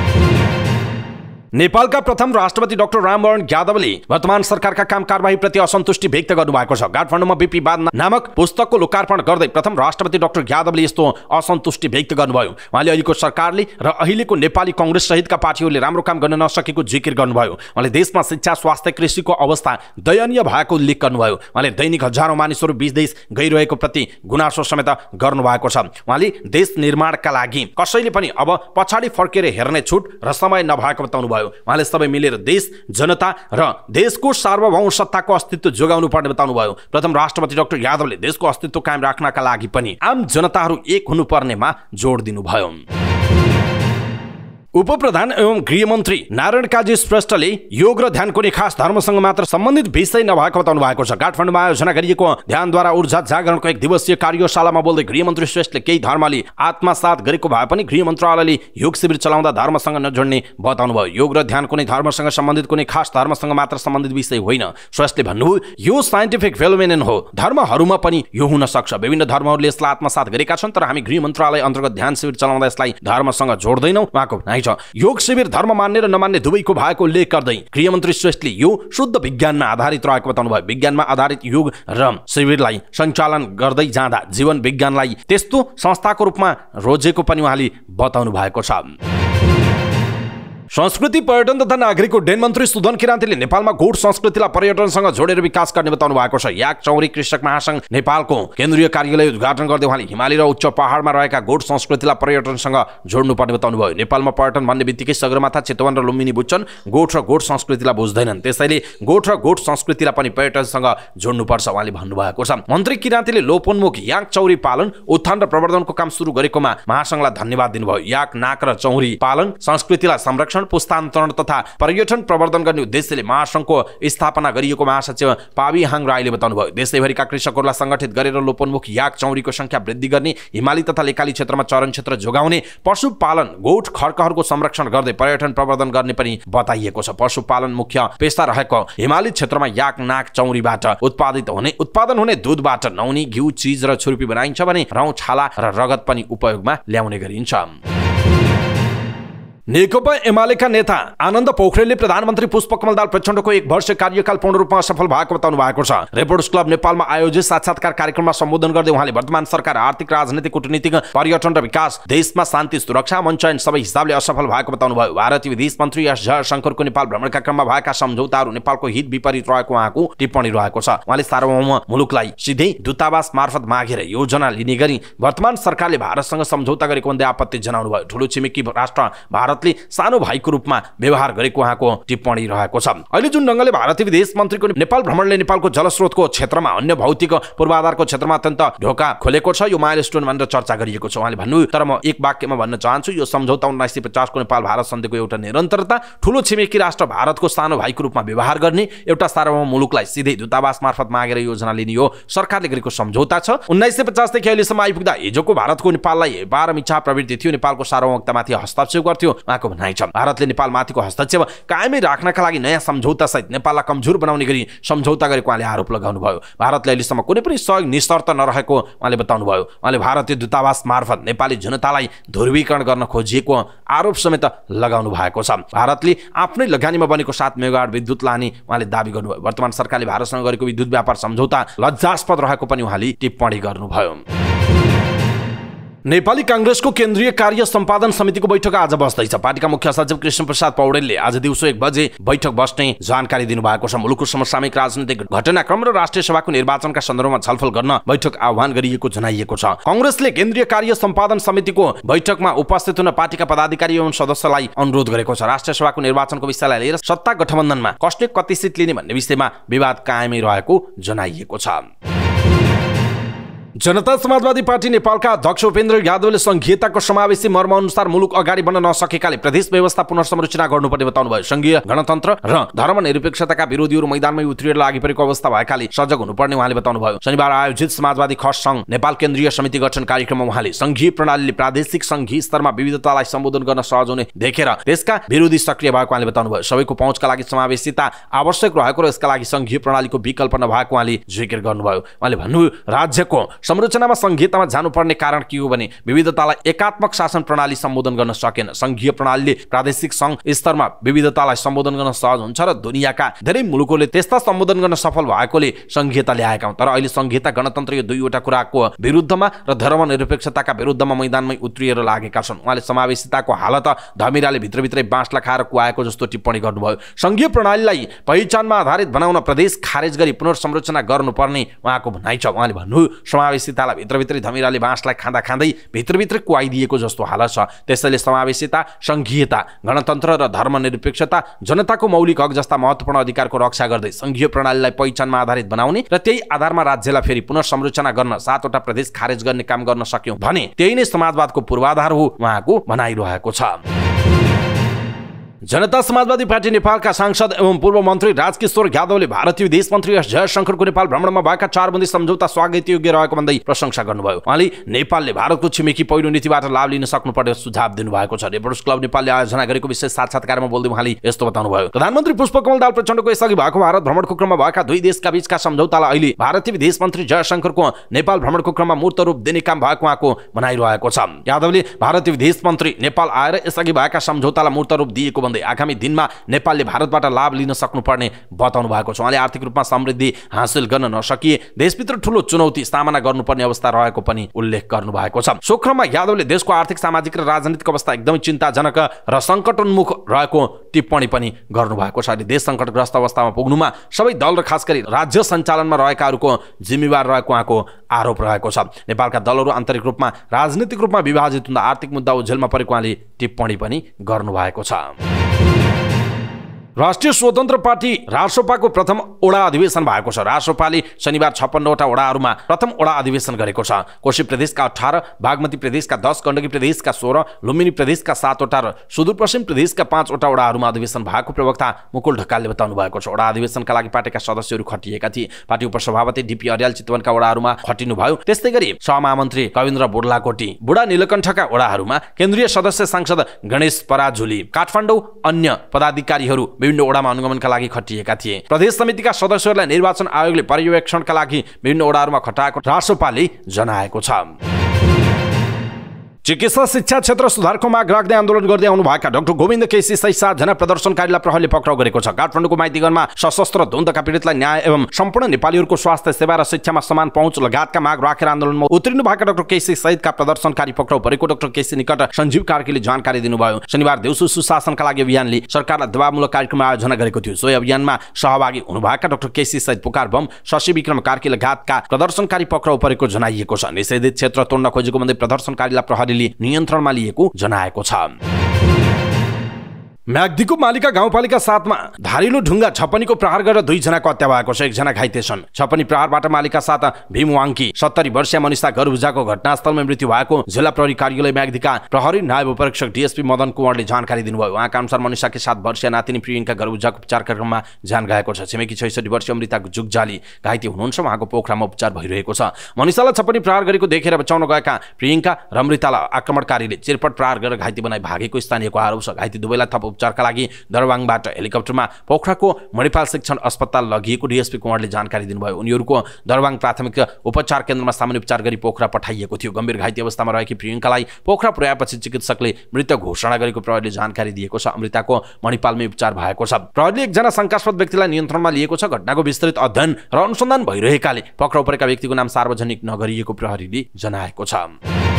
नेपालका प्रथम राष्ट्रपति डाक्टर रामवरण यादवले वर्तमान सरकारका काम कारवाही असन्तुष्टि व्यक्त गर्नुभएको छ। काठमाडौँमा बिपीवाद नामक पुस्तकको लोकार्पण गर्दै प्रथम राष्ट्रपति डाक्टर यादवले यस्तो असन्तुष्टि व्यक्त गर्नुभयो। उहाँले अहिलेको सरकारले र अहिलेको नेपाली कङ्ग्रेस सहितका पार्टीहरूले राम्रो काम गर्न नसकेको जिकिर गर्नुभयो। उहाँले देशमा शिक्षा स्वास्थ्य कृषिको अवस्था दयनीय भएको उल्लेख गर्नुभयो। उहाँले दैनिक हजारौँ मानिसहरू विदेश गइरहेको प्रति गुनासो समेत गर्नुभएको छ। उहाँले देश निर्माणका लागि कसैले पनि अब पछाडि फर्केर हेर्ने छुट र समय नभएको बताउनु भयो। भयो उहाँले सबै मिलेर देश जनता र देशको सार्वभौम सत्ताको अस्तित्व जोगाउनु पर्ने बताउनु भयो प्रथम राष्ट्रपति डाक्टर यादवले देशको अस्तित्व कायम राख्नका लागि पनि आम जनताहरू एक हुनुपर्नेमा जोड दिनुभयो। उपप्रधान एवं गृहमन्त्री नारायण काजी श्रेष्ठले योग र ध्यान कुनै खास धर्मसँग मात्र सम्बन्धित विषय नभएको बताउनु भएको छ। काठमाडौँमा आयोजना गरिएको ध्यानद्वारा ऊर्जा जागरणको एक दिवसीय कार्यशालामा बोल्दै गृहमन्त्री श्रेष्ठले केही धर्मले आत्मसात गरेको भए पनि गृह मन्त्रालयले योग शिविर चलाउँदा धर्मसँग नजोड्ने बताउनु भयो योग र ध्यान कुनै धर्मसँग सम्बन्धित कुनै खास धर्मसँग मात्र सम्बन्धित विषय होइन। श्रेष्ठले भन्नुभयो यो साइन्टिफिक फेलोमेन हो। धर्महरूमा पनि यो हुन सक्छ। विभिन्न धर्महरूले यसलाई आत्मसात गरेका छन् तर हामी गृह मन्त्रालय अन्तर्गत ध्यान शिविर चलाउँदा यसलाई धर्मसँग जोड्दैनौँ। उहाँको छ योग शिविर धर्म मान्ने र नमान्ने दुवैको भएको उल्लेख गर्दै गृहमन्त्री श्रेष्ठले यो शुद्ध विज्ञानमा आधारित रहेको बताउनु भयो विज्ञानमा आधारित योग र शिविरलाई सञ्चालन गर्दै जाँदा जीवन विज्ञानलाई त्यस्तो संस्थाको रूपमा रोजेको पनि उहाँले बताउनु भएको छ। संस्कृति पर्यटन तथा नागरिक उड्डयन मन्त्री सुदन किरान्तीले नेपालमा गोठ संस्कृतिलाई पर्यटनसँग जोडेर विकास गर्ने बताउनु भएको छ। याक चौरी कृषक महासङ्घ नेपालको केन्द्रीय कार्यालय उद्घाटन गर्दै उहाँले हिमाली र उच्च पहाडमा रहेका गोठ संस्कृतिलाई पर्यटनसँग जोड्नुपर्ने बताउनु भयो। नेपालमा पर्यटन भन्ने बित्तिकै सगरमाथा चितवन र लुम्बिनी बुझ्छन् गोठ र गोठ संस्कृतिलाई बुझ्दैनन्। त्यसैले गोठ र गोठ संस्कृतिलाई पनि पर्यटनसँग जोड्नुपर्छ उहाँले भन्नुभएको छ। मन्त्री किरान्तीले लोपोन्मुख याक चौरी पालन उत्थान र प्रवर्धनको काम सुरु गरेकोमा महासङ्घलाई धन्यवाद दिनुभयो। याक नाक र चौरी पालन संस्कृतिलाई संरक्षण संरक्षण पुस्तान्तरण तथा पर्यटन प्रवर्धन गर्ने उद्देश्यले महासङ्घको स्थापना गरिएको महासचिव पावी हाङ राईले बताउनुभयो। देशैभरिका कृषकहरूलाई सङ्गठित गरेर लोपोन्मुख याक चौरीको संख्या वृद्धि गर्ने हिमाली तथा लेकाली क्षेत्रमा चरण क्षेत्र जोगाउने पशुपालन गोठ खर्कहरूको संरक्षण गर्दै पर्यटन प्रवर्धन गर्ने पनि बताइएको छ। पशुपालन मुख्य पेसा रहेको हिमाली क्षेत्रमा याक नाक चौरीबाट उत्पादित हुने उत्पादन हुने दुधबाट नौनी घिउ चिज र छुर्पी बनाइन्छ भने रौँ छाला र रगत पनि उपयोगमा ल्याउने गरिन्छ। नेकपा एमालेका नेता आनन्द पोखरेलले प्रधानमन्त्री पुष्पकमल दाल प्रचण्डको एक वर्ष कार्यकाल पूर्ण रूपमा सफल भएको बताउनु भएको छ। रिपोर्टर्स क्लब नेपालमा आयोजित साक्षात्कार कार्यक्रममा सम्बोधन गर्दै उहाँले वर्तमान सरकार आर्थिक राजनीतिक कूटनीतिक पर्यटन र विकास देशमा शान्ति सुरक्षा मञ्चयन सबै हिसाबले असफल भएको बताउनु भयो। भारतीय विदेश मन्त्री एस जयशङ्करको नेपाल भ्रमणका क्रममा भएका सम्झौताहरू नेपालको हित विपरीत रहेको उहाँको टिप्पणी रहेको छ। उहाँले सार्वभौम मुलुकलाई सिधै दूतावास मार्फत मागेर योजना लिने गरी वर्तमान सरकारले भारतसँग सम्झौता गरेको भन्दै आपत्ति जनाउनु भयो। ठुलो छिमेकी राष्ट्र भारत भारतले सानो भाइको रूपमा व्यवहार गरेको उहाँको टिप्पणी रहेको छ। अहिले जुन ढङ्गले भारतीय विदेश मन्त्रीको नेपाल भ्रमणले नेपालको जलस्रोतको क्षेत्रमा अन्य भौतिक पूर्वाधारको क्षेत्रमा अत्यन्त ढोका खोलेको छ यो माइल स्टोन भनेर चर्चा गरिएको छ उहाँले भन्नु तर म एक वाक्यमा भन्न चाहन्छु यो सम्झौता उन्नाइस सय पचासको नेपाल भारत सन्धिको एउटा निरन्तरता ठुलो छिमेकी राष्ट्र भारतको सानो भाइको रूपमा व्यवहार गर्ने एउटा सार्वभौम मुलुकलाई सिधै दूतावास मार्फत मागेर योजना लिने हो सरकारले गरेको सम्झौता छ। उन्नाइस सय पचासदेखि अहिलेसम्म आइपुग्दा हिजोको भारतको नेपाललाई बाह्र मिच्छा प्रवृत्ति थियो नेपालको सार्वभौमतामाथि हस्तक्षेप गर्थ्यो। उहाँको भनाइ छ। भारतले नेपालमाथिको हस्तक्षेप कायमै राख्नका लागि नयाँ सम्झौता सहित नेपाललाई कमजोर बनाउने गरी सम्झौता गरेको उहाँले आरोप लगाउनु भयो भारतले अहिलेसम्म कुनै पनि सहयोग निशर्त नरहेको उहाँले बताउनु भयो उहाँले भारतीय दूतावास मार्फत नेपाली जनतालाई ध्रुवीकरण गर्न खोजिएको आरोप समेत लगाउनु भएको छ। भारतले आफ्नै लगानीमा बनेको सात मेगावाट विद्युत लाने उहाँले दावी गर्नुभयो। वर्तमान सरकारले भारतसँग गरेको विद्युत व्यापार सम्झौता लज्जास्पद रहेको पनि उहाँले टिप्पणी गर्नुभयो। नेपाली काङ्ग्रेसको केन्द्रीय कार्य सम्पादन समितिको बैठक आज बस्दैछ। पार्टीका मुख्य सचिव कृष्ण प्रसाद पौडेलले आज दिउँसो एक बजे बैठक बस्ने जानकारी दिनुभएको छ। मुलुकको समसामयिक राजनैतिक घटनाक्रम र राष्ट्रिय सभाको निर्वाचनका सन्दर्भमा छलफल गर्न बैठक आह्वान गरिएको जनाइएको छ। कङ्ग्रेसले केन्द्रीय कार्य सम्पादन समितिको बैठकमा उपस्थित हुन पार्टीका पदाधिकारी एवं सदस्यलाई अनुरोध गरेको छ। राष्ट्रिय सभाको निर्वाचनको विषयलाई लिएर सत्ता गठबन्धनमा कसले कति सिट लिने भन्ने विषयमा विवाद कायमै रहेको जनाइएको छ। जनता समाजवादी पार्टी नेपालका अध्यक्ष उपेन्द्र यादवले संघीयताको समावेशी मर्म अनुसार मुलुक अगाडि बढ्न नसकेकाले प्रदेश व्यवस्था पुनर्संरचना गर्नुपर्ने बताउनु भयो संघीय गणतन्त्र र धर्मनिरपेक्षताका विरोधीहरू मैदानमै उत्रिएर लागि परेको अवस्था भएकाले सजग हुनुपर्ने उहाँले बताउनु भयो शनिबार आयोजित समाजवादी खस संघ नेपाल केन्द्रीय समिति गठन कार्यक्रममा उहाँले संघीय प्रणालीले प्रादेशिक संघीय स्तरमा विविधतालाई सम्बोधन गर्न सहज हुने देखेर त्यसका विरोधी सक्रिय भएको उहाँले बताउनु भयो सबैको पहुँचका लागि समावेशिता आवश्यक रहेको र यसका लागि संघीय प्रणालीको विकल्प नभएको उहाँले जिकिर गर्नुभयो। उहाँले भन्नु राज्यको संरचनामा संघीयतामा जानुपर्ने कारण के हो भने विविधतालाई एकात्मक शासन प्रणाली सम्बोधन गर्न सकेन। संघीय प्रणालीले प्रादेशिक सङ्घ स्तरमा विविधतालाई सम्बोधन गर्न सहज हुन्छ र दुनियाँका धेरै मुलुकहरूले त्यस्ता सम्बोधन गर्न सफल भएकोले संघीयता ल्याएका हुन्। तर अहिले संघीयता गणतन्त्र यो दुईवटा कुराको विरुद्धमा र धर्मनिरपेक्षताका विरुद्धमा मैदानमै उत्रिएर लागेका छन्। उहाँले समावेशिताको हालत धमिराले भित्रभित्रै बाँसलाई खाएर कुहाएको जस्तो टिप्पणी गर्नुभयो। संघीय प्रणालीलाई पहिचानमा आधारित बनाउन प्रदेश खारेज गरी पुनर्संरचना गर्नुपर्ने उहाँको भनाइ छ। उहाँले भन्नु समावेश समावेशितालाई भित्रभित्रै धमिराले बाँसलाई खाँदा खाँदै भित्रभित्रै कुहाइदिएको जस्तो हालत छ। त्यसैले समावेशिता सङ्घीयता गणतन्त्र र धर्मनिरपेक्षता जनताको मौलिक हक जस्ता महत्त्वपूर्ण अधिकारको रक्षा गर्दै सङ्घीय प्रणालीलाई पहिचानमा आधारित बनाउने र त्यही आधारमा राज्यलाई फेरि पुनर्संरचना गर्न सातवटा प्रदेश खारेज गर्ने काम गर्न सक्यौँ भने त्यही नै समाजवादको पूर्वाधार हो उहाँको भनाइरहेको छ। जनता समाजवादी पार्टी नेपालका सांसद एवं पूर्व मन्त्री राजकिशोर यादवले भारतीय विदेश मन्त्री एस जयशङ्करको नेपाल भ्रमणमा भएका चारबन्दी सम्झौता स्वागत योग्य रहेको भन्दै प्रशंसा गर्नुभयो। उहाँले नेपालले भारतको छिमेकी पहिलो नीतिबाट लाभ लिन सक्नुपर्ने सुझाव दिनुभएको छ। रिपोर्टर्स क्लब नेपालले आयोजना गरेको विशेष साक्षात्कारमा बोल्दै उहाँले यस्तो बताउनुभयो। प्रधानमन्त्री पुष्पकमल दाल प्रचण्डको यसअघि भएको भारत भ्रमणको क्रममा भएका दुई देशका बीचका सम्झौतालाई अहिले भारतीय विदेश मन्त्री जयशङ्करको नेपाल भ्रमणको क्रममा मूर्त रूप दिने काम भएको उहाँको भनाइरहेको छ। यादवले भारतीय विदेश मन्त्री नेपाल आएर यसअघि भएका सम्झौतालाई मूर्त रूप दिएको भन्दै आगामी दिनमा नेपालले भारतबाट लाभ लिन सक्नुपर्ने बताउनु भएको छ। उहाँले आर्थिक रूपमा समृद्धि हासिल गर्न नसकिए देशभित्र ठुलो चुनौती सामना गर्नुपर्ने अवस्था रहेको पनि उल्लेख गर्नुभएको छ। सोक्रममा यादवले देशको आर्थिक सामाजिक र राजनीतिक अवस्था एकदमै चिन्ताजनक र सङ्कटोन्मुख रहेको टिप्पणी पनि गर्नुभएको छ। अहिले देश सङ्कटग्रस्त अवस्थामा पुग्नुमा सबै दल र खास गरी राज्य सञ्चालनमा रहेकाहरूको जिम्मेवार रहेको उहाँको आरोप रहेको छ। नेपालका दलहरू आन्तरिक रूपमा राजनीतिक रूपमा विभाजित हुँदा आर्थिक मुद्दा उझेलमा परेको उहाँले टिप्पणी पनि गर्नुभएको छ। राष्ट्रिय स्वतन्त्र पार्टी रासोपाको प्रथम ओडा अधिवेशन भएको छ। रासोपाले शनिबार छप्पन्नवटा ओडाहरूमा प्रथम ओडा अधिवेशन गरेको छ। कोशी प्रदेशका अठार बागमती प्रदेशका दस गण्डकी प्रदेशका सोह्र लुम्बिनी प्रदेशका सातवटा र सुदूरपश्चिम प्रदेशका पाँचवटा ओडाहरूमा अधिवेशन भएको प्रवक्ता मुकुल ढकालले बताउनु भएको छ। ओडा अधिवेशनका लागि पार्टीका सदस्यहरू खटिएका थिए। पार्टी उपसभापति डिपी अर्याल चितवनका ओडाहरूमा खटिनुभयो त्यस्तै गरी सहमहामन्त्री कविन्द्र बुढलाकोटी बुढा नीलकण्ठका ओडाहरूमा केन्द्रीय सदस्य सांसद गणेश पराजुली काठमाडौँ अन्य पदाधिकारीहरू विभिन्न ओडामा अनुगमनका लागि खटिएका थिए। प्रदेश समितिका सदस्यहरूलाई निर्वाचन आयोगले पर्यवेक्षणका लागि विभिन्न ओडाहरूमा खटाएको रासोपाले जनाएको छ। चिकित्सा शिक्षा क्षेत्र सुधारको माग राख्दै आन्दोलन गर्दै आउनुभएका डाक्टर गोविन्द केसी सहित सातजना प्रदर्शनकारीलाई प्रहरीले पक्राउ गरेको छ। काठमाडौँको माइतीगञ्जमा सशस्त्र द्वन्द्वका पीडितलाई न्याय एवं सम्पूर्ण नेपालीहरूको स्वास्थ्य सेवा र शिक्षामा समान पहुँच लगायतका माग राखेर आन्दोलनमा उत्रिनु भएका डाक्टर केसी सहितका प्रदर्शनकारी पक्राउ परेको डाक्टर केसी निकट सञ्जीव कार्कीले जानकारी दिनुभयो। शनिबार देउसु सुशासनका लागि अभियानले सरकारलाई दबावमूलक कार्यक्रम आयोजना गरेको थियो। सोही अभियानमा सहभागी हुनुभएका डाक्टर केसी सहित पुकार बम शशि विक्रम कार्की लगायतका प्रदर्शनकारी पक्राउ परेको जनाइएको छ। निषेधित क्षेत्र तोड्न खोजेको भन्दै प्रदर्शनकारीलाई प्रहरीले नियन्त्रणमा लिएको जनाएको छ। म्याग्दीको मालिका गाउँपालिका साथमा धारिलो ढुङ्गा छपनीको प्रहार गरेर दुईजनाको हत्या भएको छ एकजना घाइते छन् छपनी प्रहारबाट मालिका साथ भीम वाङ्की सत्तरी वर्षीय मनिषा गरभुजाको घटनास्थलमा मृत्यु भएको जिल्ला प्रहरी कार्यालय म्याग्दीका प्रहरी नायब उपरीक्षक डिएसपी मदन कुँवरले जानकारी दिनुभयो। उहाँका अनुसार मनिषाकी सात वर्षीय नातिनी प्रियङ्का गरभुजाको उपचार कार्यक्रममा ज्यान गएको छ। छिमेकी छैसठी वर्षीय अमृता जुगजाली घाइते हुनुहुन्छ। उहाँको पोखरामा उपचार भइरहेको छ। मनिषालाई छपनी प्रहार गरेको देखेर बचाउन गएका प्रियङ्का र अमृतालाई आक्रमणकारीले चिरपट प्रहार गरेर घाइते बनाई भागेको स्थानीयको आरोप छ। घाइते दुवैलाई थप उपचारका लागि दरबाङबाट हेलिकप्टरमा पोखराको मणिपाल शिक्षण अस्पताल लगिएको डिएसपी कुमारले जानकारी दिनुभयो। उनीहरूको दरबाङ प्राथमिक उपचार केन्द्रमा सामान्य उपचार गरी पोखरा पठाइएको थियो। गम्भीर घाइते अवस्थामा रहेकी प्रियङ्कालाई पोखरा पुर्याएपछि चिकित्सकले मृत घोषणा गरेको प्रहरीले जानकारी दिएको छ। अमृताको मणिपालमै उपचार भएको छ। प्रहरीले एकजना शङ्कास्पद व्यक्तिलाई नियन्त्रणमा लिएको छ। घटनाको विस्तृत अध्ययन र अनुसन्धान भइरहेकाले पक्राउ परेका व्यक्तिको नाम सार्वजनिक नगरिएको प्रहरीले जनाएको छ।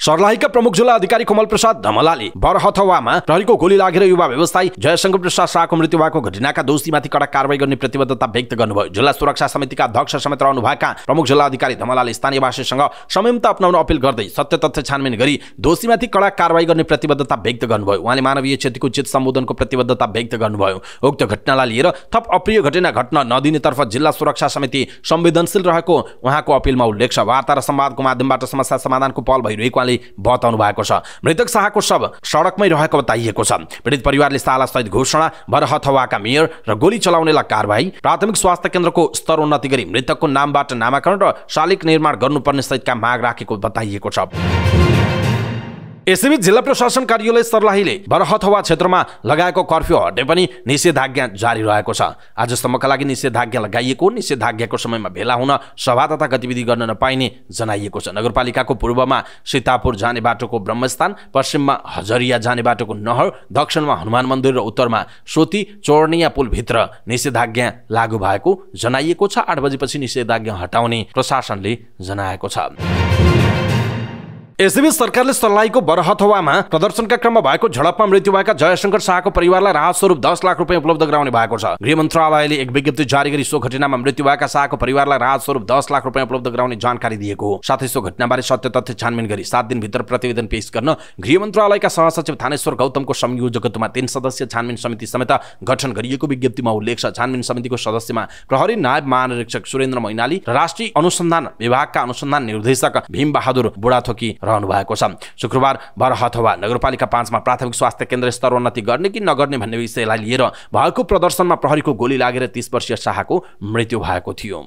सर्लाहीका प्रमुख जिल्ला अधिकारी कमल प्रसाद धमलाले बरहथवामा प्रहरीको गोली लागेर युवा व्यवसायी जयशङ्कर प्रसाद शाहको मृत्यु भएको घटनाका दोषीमाथि कडा कारवाही गर्ने प्रतिबद्धता व्यक्त गर्नुभयो। जिल्ला सुरक्षा समितिका अध्यक्ष समेत रहनुभएका प्रमुख जिल्ला अधिकारी धमलाले स्थानीयवासीसँग संयमता अपनाउन अपिल गर्दै सत्य तथ्य छानबिन गरी दोषीमाथि कडा कारवाही गर्ने प्रतिबद्धता व्यक्त गर्नुभयो। उहाँले मानवीय क्षतिको उचित सम्बोधनको प्रतिबद्धता व्यक्त गर्नुभयो। उक्त घटनालाई लिएर थप अप्रिय घटना घट्न नदिनेतर्फ जिल्ला सुरक्षा समिति संवेदनशील रहेको उहाँको अपिलमा उल्लेख छ। वार्ता र संवादको माध्यमबाट समस्या समाधानको पहल भइरहेको उहाँले बताउनु भएको छ। मृतक शाहको शव सडकमै रहेको बताइएको छ। पीडित परिवारले सहित घोषणा बरहथवाका मेयर र गोली चलाउनेलाई कारवाही प्राथमिक स्वास्थ्य केन्द्रको स्तर उन्नति गरी मृतकको नामबाट नामाकरण र शालिक निर्माण गर्नुपर्ने सहितका माग राखेको बताइएको छ। यसैबीच जिल्ला प्रशासन कार्यालय सर्लाहीले बरहथवा क्षेत्रमा लगाएको कर्फ्यू हटे पनि निषेधाज्ञा जारी रहेको छ। आजसम्मका लागि निषेधाज्ञा लगाइएको निषेधाज्ञाको समयमा भेला हुन सभा तथा गतिविधि गर्न नपाइने जनाइएको छ। नगरपालिकाको पूर्वमा सीतापुर जाने बाटोको ब्रह्मस्थान पश्चिममा हजरिया जाने बाटोको नहर दक्षिणमा हनुमान मन्दिर र उत्तरमा सोती चोर्निया पुलभित्र निषेधाज्ञा लागू भएको जनाइएको छ। आठ बजेपछि निषेधाज्ञा हटाउने प्रशासनले जनाएको छ। यसैबीच सरकारले सल्लाहीको बरहथवामा प्रदर्शनका क्रममा भएको झडपमा मृत्यु भएका जयशङ्कर शाहको परिवारलाई राहत स्वरूप दस लाख रुपियाँ उपलब्ध गराउने भएको छ। गृह मन्त्रालयले एक विज्ञप्ति जारी गरी सो घटनामा मृत्यु भएका शाहको परिवारलाई राहत स्वरूप दस लाख रुपियाँ उपलब्ध गराउने जानकारी दिएको हो। साथै सो घटनाबारे सत्य तथ्य छानबिन गरी सात दिनभित्र प्रतिवेदन पेश गर्न गृह मन्त्रालयका सहसचिव थानेश्वर गौतमको संयोजकत्वमा तीन सदस्य छानबिन समिति समेत गठन गरिएको विज्ञप्तिमा उल्लेख छ। छानबिन समितिको सदस्यमा प्रहरी नायब महानिरीक्षक सुरेन्द्र मैनाली राष्ट्रिय अनुसन्धान विभागका अनुसन्धान निर्देशक भीम बहादुर बुढाथोकी रहनु भएको छ। शुक्रबार बरहथवा नगरपालिका पाँचमा प्राथमिक स्वास्थ्य केन्द्र स्तरोन्नति गर्ने कि नगर्ने भन्ने विषयलाई लिएर भएको प्रदर्शनमा प्रहरीको गोली लागेर तीस वर्षीय शाहको मृत्यु भएको थियो।